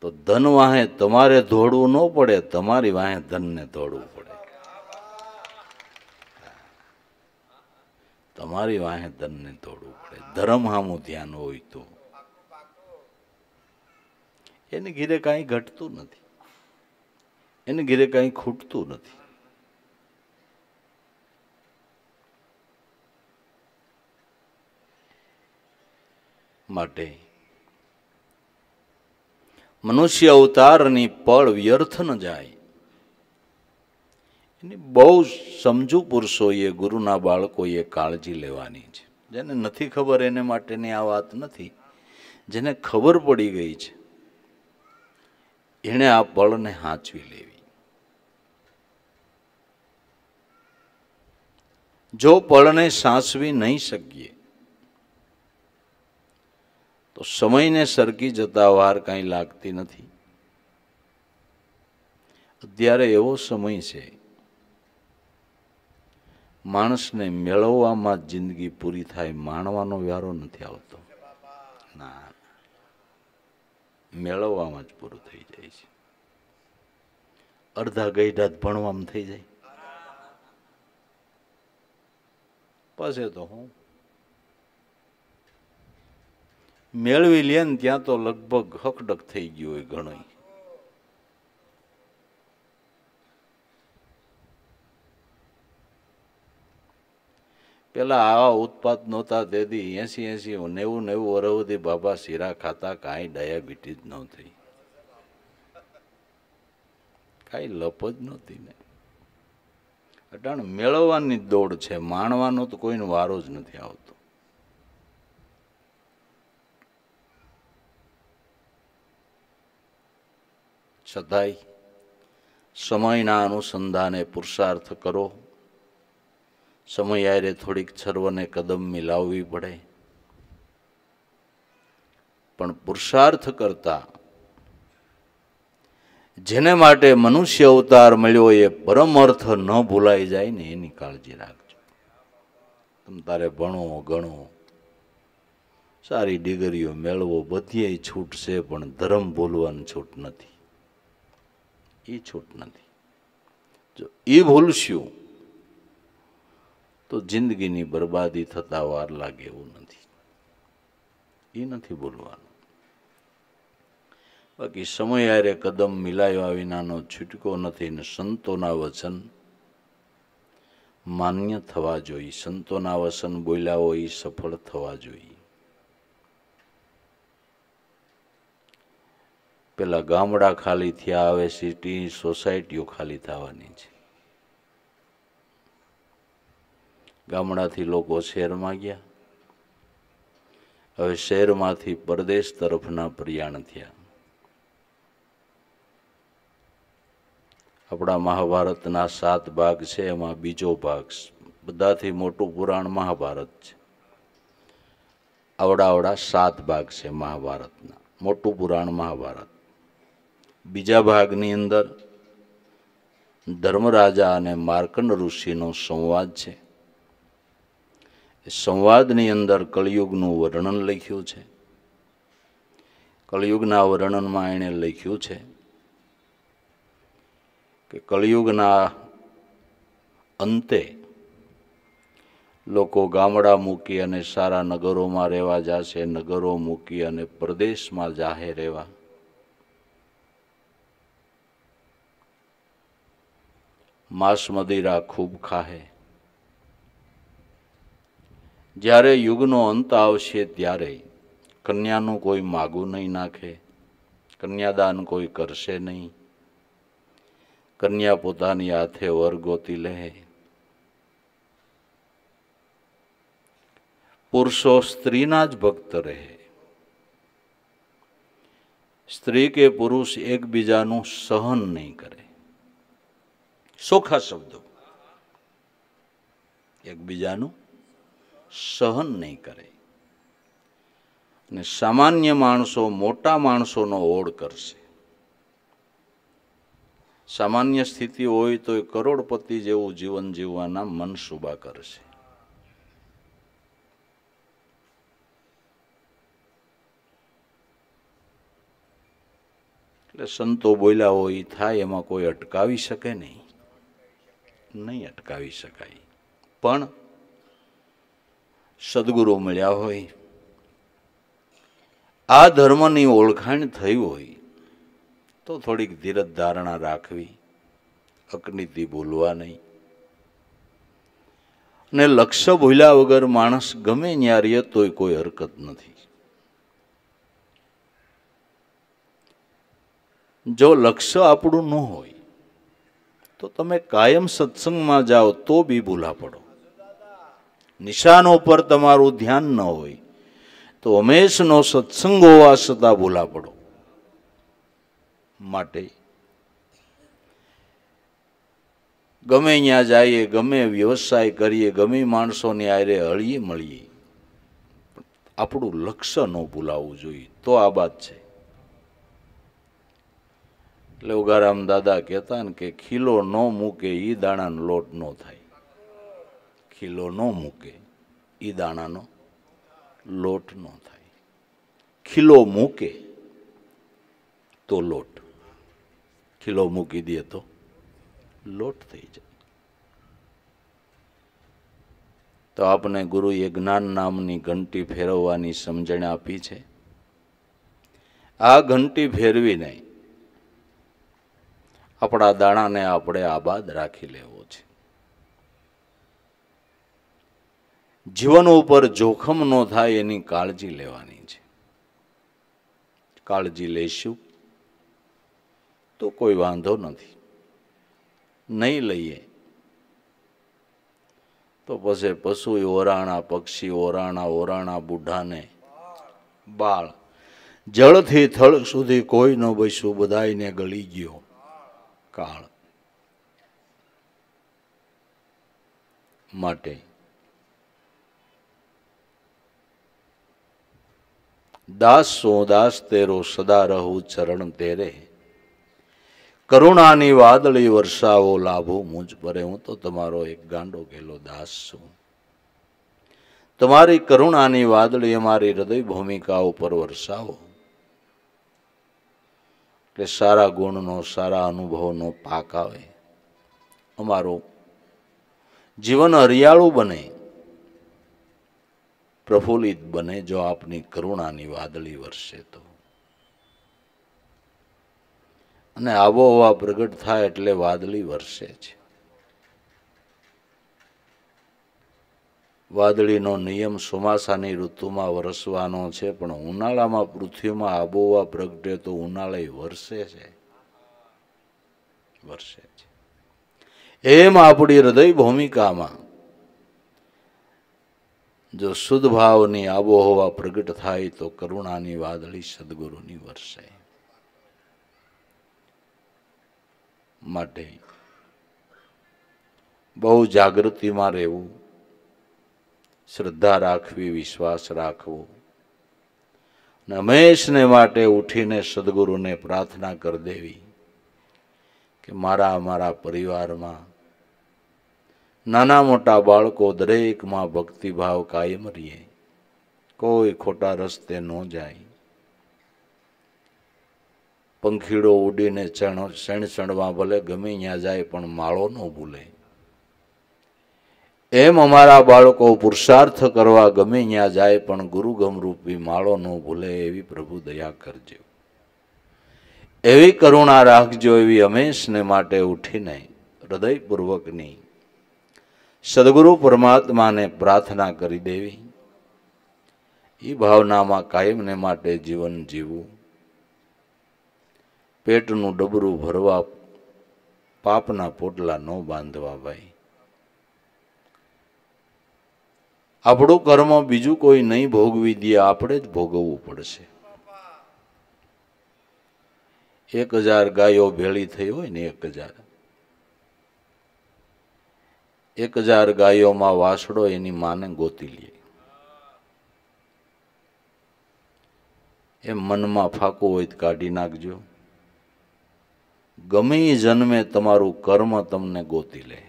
તો ધન વાહે તમારે દોડવું ન પડે, તમારી વાહે ધનને દોડવું પડે. તમારી વાહે ધનને દોડવું પડે. ધર્મ હામું ધ્યાન હોય તો. એને ઘીરે કાંઈ ઘટતું નથી. એને ઘીરે કાંઈ ખૂટતું નથી. માટે મનુષ્ય અવતારની પળ વ્યર્થ ન જાય. એની બહુ સમજુ પુરુષોએ, ગુરુના બાળકોએ કાળજી લેવાની છે. જેને નથી ખબર એને માટેની આ વાત નથી. જેને ખબર પડી ગઈ છે, એણે આ પળને હાંચવી લેવી. જો પળને સાચવી નહીં શકીએ તો સમયને સરકી જતા વાર કાંઈ લાગતી નથી. અત્યારે એવો સમય છે. માણસને મેળવવામાં જિંદગી પૂરી થાય માણવાનો વ્યારો નથી આવતો. ના, મેળવવામાં જ પૂરું થઈ જાય છે. અડધા ગઈઢા ભણવામાં થઈ જાય. પછી તો હું મેળવી લે ને ત્યાં તો લગભગ હકડક થઈ ગયું હોય ઘણું પેલા આવા ઉત્પાદ નહોતા, તેથી એસી એસી નેવું નેવું વર્ષ બાબા શીરા ખાતા, કાંઈ ડાયાબિટીસ ન કાંઈ લપ જ નહોતી ને. અટાણ મેળવવાની દોડ છે, માણવાનો તો કોઈનો વારો જ નથી આવતો. છતાંય સમયના અનુસંધાને પુરુષાર્થ કરો. સમય આરે થોડીક સર્વને કદમ મિલાવવી પડે. પણ પુરુષાર્થ કરતા જેને માટે મનુષ્ય અવતાર મળ્યો એ પરમ અર્થ ન ભૂલાઈ જાય ને એની કાળજી રાખજો. તમે તારે ભણો, ગણો, સારી ડિગ્રીઓ મેળવો, બધીય છૂટ છે પણ ધર્મ ભૂલવાની છૂટ નથી. એ છૂટ નથી. જો એ ભૂલશું, તો જિંદગીની બરબાદી થતા વાર લાગે એવું નથી. એ નથી ભૂલવાનું. બાકી સમય આરે કદમ મિલાવ્યા વિનાનો છૂટકો નથી ને સંતોના વચન માન્ય થવા જોઈએ. સંતોના વચન બોલ્યા હોય સફળ થવા જોઈએ. પેલા ગામડા ખાલી થયા હવે સિટી સોસાયટીઓ ખાલી થવાની છે. ગામડાથી લોકો શહેરમાં ગયા. હવે શહેરમાંથી પરદેશ તરફના પ્રયાણ થયા. આપણા મહાભારતના સાત ભાગ છે, એમાં બીજો ભાગ બધાથી મોટું પુરાણ મહાભારત છે. આવડા આવડા સાત ભાગ છે મહાભારતના. મોટું પુરાણ મહાભારત. બીજા ભાગની અંદર ધર્મરાજા અને માર્કંડ ઋષિનો સંવાદ છે. સંવાદની અંદર કળિયુગનું વર્ણન લખ્યું છે. કળિયુગના વર્ણનમાં એણે લખ્યું છે કે કળિયુગના અંતે લોકો ગામડા મૂકી અને સારા નગરોમાં રહેવા જશે, નગરો મૂકી અને પ્રદેશમાં જાહે રહેવા. માંસ મદિરા ખૂબ ખાહે. જ્યારે યુગનો અંત આવશે ત્યારે કન્યાનું કોઈ માગું નહીં નાખે, કન્યાદાન કોઈ કરશે નહીં. કન્યા પોતાની હાથે વર ગોતી લે. પુરુષો સ્ત્રીના જ ભક્ત રહે. સ્ત્રી કે પુરુષ એકબીજાનું સહન નહીં કરે. સોખા શબ્દો. એકબીજાનું સહન નહીં કરે. અને સામાન્ય માણસો મોટા માણસોનો ઓળ કરશે. સામાન્ય સ્થિતિ હોય તો એ કરોડપતિ જેવું જીવન જીવવાના મનસુબા કરશે. એટલે સંતો બોલ્યા હોય થાય, એમાં કોઈ અટકાવી શકે નહીં. નહીં અટકાવી શકાય. પણ સદગુરુ મળ્યા હોય, આ ધર્મની ઓળખાણ થઈ હોય, તો થોડીક ધીરજ ધારણા રાખવી, અકનીતિ ભૂલવા નહીં. ને લક્ષ્ય ભૂલ્યા વગર માણસ ગમે ન્યારીએ તોય કોઈ હરકત નથી. જો લક્ષ્ય આપણું ન હોય તો તમે કાયમ સત્સંગમાં જાઓ તો બી ભૂલા પડો. નિશાનો પર તમારું ધ્યાન ન હોય તો હંમેશનો સત્સંગ હોવા છતાં ભૂલા પડો. માટે ગમે ત્યાં જઈએ, ગમે વ્યવસાય કરીએ, ગમે માણસોની આરે હળીએ મળીએ. આપણું લક્ષ્ય ન ભૂલાવવું જોઈએ, તો આ વાત છે. એટલે ઉગારામ દાદા કહેતા ને કે ખીલો ન મૂકે એ દાણાનો લોટ ન થાય. ખીલો ન મૂકે એ દાણાનો લોટ ન થાય. ખીલો મૂકે તો લોટ. ખીલો મૂકી દે તો લોટ થઈ જાય. તો આપને ગુરુએ જ્ઞાન નામની ઘંટી ફેરવવાની સમજણ આપી છે? આ ઘંટી ફેરવીને આપણા દાણાને આપણે આબાદ રાખી લેવો છે. જીવન ઉપર જોખમ ન થાય એની કાળજી લેવાની છે. કાળજી લેશું તો કોઈ વાંધો નથી. નહીં લઈએ તો પછી પશુ ઓરાણા, પક્ષી ઓરાણા ઓરાણા બુઢાને બાળ. જળથી થળ સુધી કોઈ ન બસ્યું બધાને ગળી ગયો. કાળ માટે દાસ સો દાસ તેરો સદા રહું ચરણ તેરે. કરુણાની વાદળી વર્ષાવો લાભો મુજ પરે હું તો તમારો એક ગાંડો ગેલો દાસ છું. તમારી કરુણાની વાદળી અમારી હૃદય ભૂમિકા ઉપર વરસાવો એટલે સારા ગુણનો, સારા અનુભવનો પાક આવે. અમારું જીવન હરિયાળું બને, પ્રફુલ્લિત બને જો આપની કરુણાની વાદળી વરસે તો. અને આબોહવા પ્રગટ થાય એટલે વાદળી વરસે છે. વાદળીનો નિયમ ચોમાસાની ઋતુમાં વરસવાનો છે, પણ ઉનાળામાં પૃથ્વીમાં આબોહવા પ્રગટે તો ઉનાળે વરસે છે. વરસે છે. એમ આપણી હૃદય ભૂમિકામાં જો શુદ્ધ ભાવની આબોહવા પ્રગટ થાય તો કરુણાની વાદળી સદગુરુની વરસે. માટે બહુ જાગૃતિમાં રહેવું શ્રદ્ધા રાખવી, વિશ્વાસ રાખવો. હંમેશને માટે ઉઠીને સદગુરુને પ્રાર્થના કરી દેવી કે મારા મારા પરિવારમાં નાના મોટા બાળકો દરેકમાં ભક્તિભાવ કાયમ રહીએ. કોઈ ખોટા રસ્તે ન જાય. પંખીડો ઉડીને ચણ શણ ચણવા ભલે ગમે ત્યાં જાય પણ માળો ન ભૂલે. એમ અમારા બાળકો પુરુષાર્થ કરવા ગમે ત્યાં જાય, પણ ગુરુગમ રૂપી માળો ન ભૂલે એવી પ્રભુ દયા કરજો. એવી કરુણા રાખજો એવી હંમેશને માટે ઉઠીને હૃદયપૂર્વકની સદગુરુ પરમાત્માને પ્રાર્થના કરી દેવી. એ ભાવનામાં કાયમને માટે જીવન જીવવું. પેટનું ડબરું ભરવા પાપના પોટલા ન બાંધવા ભાઈ. આપણું કર્મ બીજું કોઈ નહીં ભોગવી દે, આપણે જ ભોગવવું પડશે. એક હજાર ગાયો ભેળી થઈ હોય ને એક હજાર. એક હજાર ગાયોમાં વાસડો એની માને ગોતી લે. એમ મનમાં ફાકો હોય તો કાઢી નાખજો. ગમે એ જન્મે, તમારું કર્મ તમને ગોતી લે.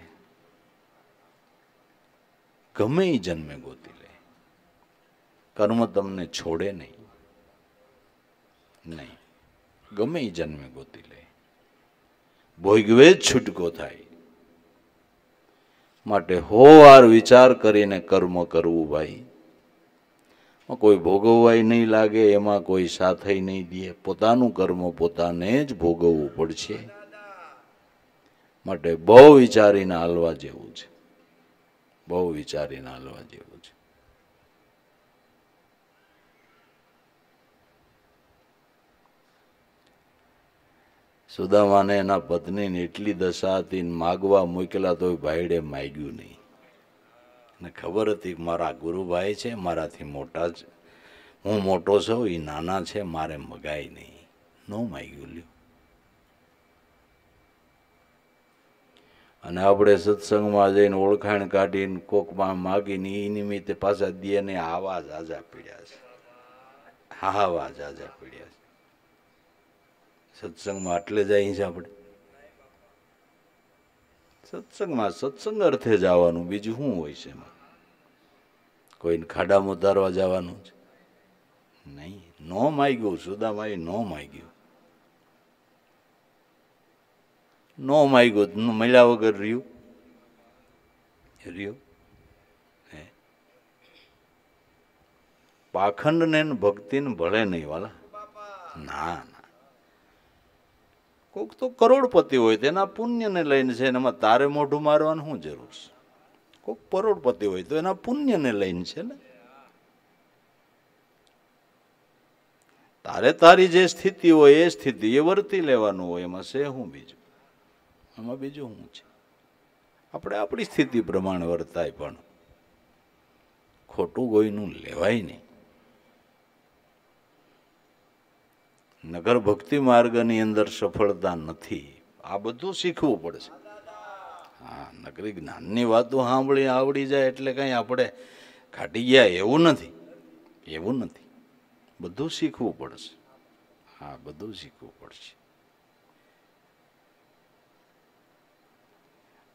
ગમે એ જન્મે ગોતી લે. કર્મ તમને છોડે નહીં. નહીં. ગમે એ જન્મે ગોતી લે. ભોગવે જ છૂટકો થાય. માટે હોવાર વિચાર કરીને કર્મ કરવું ભાઈ. કોઈ ભોગવવાય નહીં લાગે, એમાં કોઈ સાથે નહીં દે. પોતાનું કર્મ પોતાને જ ભોગવવું પડશે. માટે બહુ વિચારીને હાલવા જેવું છે. બહુ વિચારીને હાલવા જેવું છે. સુદામાને એના પત્નીને એટલી દશા હતી માગવા મૂકેલા તો ભાઈડે માગ્યું નહીં. ને ખબર હતી મારા ગુરુભાઈ છે, મારાથી મોટા છે હું મોટો છું એ નાના છે, મારે મગાય નહીં. ન માગ્યું, લ્યો. અને આપણે સત્સંગમાં જઈને ઓળખાણ કાઢીને કોકમાં માગીને એ નિમિત્તે પાછા દે ને આવા જાજા પીડ્યા છે. હાવા જાજા પીડ્યા છે. સત્સંગમાં એટલે જાય છે આપણે. સત્સંગમાં સત્સંગ અર્થે જવાનું, બીજું શું હોય છે એમાં? કોઈને ખાડામાં ઉતારવા જવાનું છે? નહીં, નો માગ્યું સુદામાઈ નો માગ્યું. નો માગ્યું મળ્યા વગર રહ્યું. રહ્યું. હે. પાખંડ ને ભક્તિને ભળે નહીં વાલા. ના ના. કોક તો કરોડપતિ હોય તેના પુણ્યને લઈને છે એમાં તારે મોઢું મારવાનું શું જરૂર છે? કોક કરોડપતિ હોય તો એના પુણ્યને લઈને છે ને. તારે તારી જે સ્થિતિ હોય એ સ્થિતિ એ વર્તી લેવાનું હોય એમાં છે હું બીજું? એમાં બીજું શું છે? આપણે આપણી સ્થિતિ પ્રમાણે વર્તાય પણ. ખોટું કોઈનું લેવાય નહીં. નગર ભક્તિ માર્ગની અંદર સફળતા નથી. આ બધું શીખવું પડશે. હા, નગરી જ્ઞાનની વાતો સાંભળી આવડી જાય એટલે કંઈ આપણે ખાટી ગયા એવું નથી. એવું નથી. બધું શીખવું પડશે. હા, બધું શીખવું પડશે.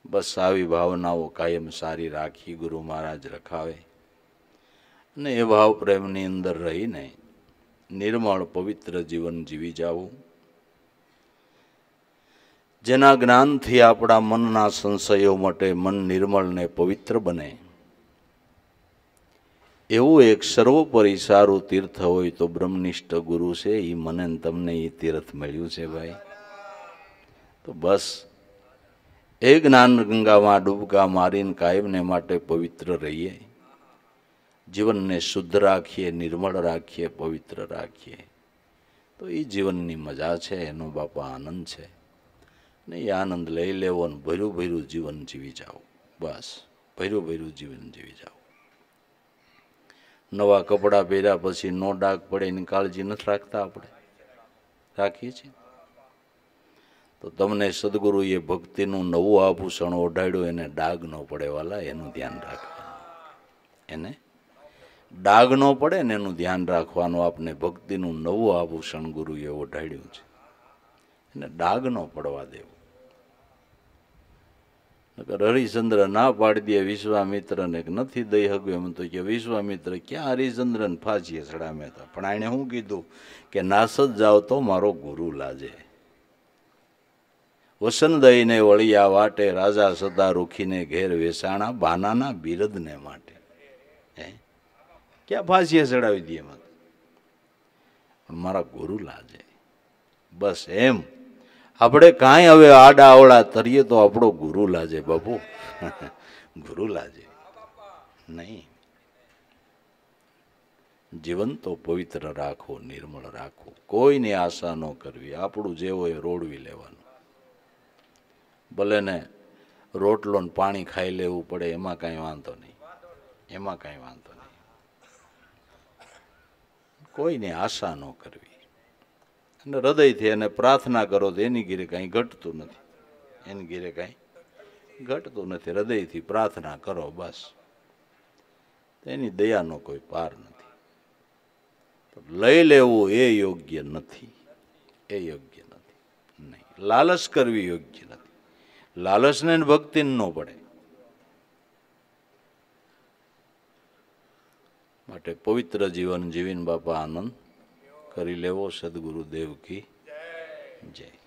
બસ આવી ભાવનાઓ કાયમ સારી રાખી ગુરુ મહારાજ રખાવે. અને એ ભાવ પ્રેમની અંદર રહીને નિર્મળ પવિત્ર જીવન જીવી જાવું. જેના જ્ઞાનથી આપણા મનના સંશયો માટે મન નિર્મળ ને પવિત્ર બને. એવું એક સર્વોપરી સારું તીર્થ હોય તો બ્રહ્મનિષ્ઠ ગુરુ છે એ મને તમને એ તીર્થ મળ્યું છે ભાઈ. તો બસ એ જ્ઞાન ગંગામાં ડૂબકા મારીને કાયમને માટે પવિત્ર રહીએ. જીવનને શુદ્ધ રાખીએ, નિર્મળ રાખીએ, પવિત્ર રાખીએ. તો એ જીવનની મજા છે, એનો બાપા આનંદ છે. ને એ આનંદ લઈ લેવો ને ભર્યું ભર્યું જીવન જીવી જાઓ. બસ, ભર્યું ભર્યું જીવન જીવી જાઓ. નવા કપડાં પહેર્યા પછી નો ડાઘ પડે, એની કાળજી નથી રાખતા આપણે. રાખીએ છીએ. તો તમને સદગુરુએ ભક્તિનું નવું આભૂષણ ઓઢાડ્યું, એને ડાઘ ન પડે વાલા, એનું ધ્યાન રાખવાનું. એને ડાઘ ન પડે ને એનું ધ્યાન રાખવાનું આપને ભક્તિનું નવું આભૂષણ ગુરુએ ઓઢાડ્યું છે. એને ડાઘ ન પડવા દેવું. નકર હરિચંદ્ર ના પાડી દે વિશ્વામિત્રને નથી દઈ હગ્યું એમ તો કે વિશ્વામિત્ર ક્યાં હરિચંદ્રને ફાંસીએ ચડામે હતા? પણ એણે શું કીધું? કે નાસદ જાઓ તો મારો ગુરુ લાજે. વસન દઈને વળિયા વાટે રાજા સદા રૂખીને ઘેર વેસાણા બાનાના બિરદને માટે. હે? ક્યાં ફાંસીએ ચડાવી દઈએ મત પણ મારા ગુરુ લાજે. બસ એમ. આપણે કાંઈ હવે આડા અવળા તરીએ તો આપણો ગુરુ લાજે બાપુ. ગુરુ લાજે. નહીં. જીવન તો પવિત્ર રાખો, નિર્મળ રાખો. કોઈની આશા ન કરવી. આપણું જેવો એ રોડવી લેવાનું. ભલે ને રોટલો ને પાણી ખાઈ લેવું પડે, એમાં કાંઈ વાંધો નહીં. એમાં કાંઈ વાંધો નહીં. કોઈની આશા ન કરવી. અને હૃદયથી એને પ્રાર્થના કરો તો એની ઘીરે કાંઈ ઘટતું નથી. એની ઘીરે કાંઈ ઘટતું નથી. હૃદયથી પ્રાર્થના કરો બસ. એની દયાનો કોઈ પાર નથી. લઈ લેવું એ યોગ્ય નથી. એ યોગ્ય નથી. નહીં. લાલચ કરવી યોગ્ય નથી લાલચને ભક્તિ ન પડે. માટે પવિત્ર જીવન જીવીને બાપા આનંદ કરી લેવો, સદગુરુદેવ કી જય.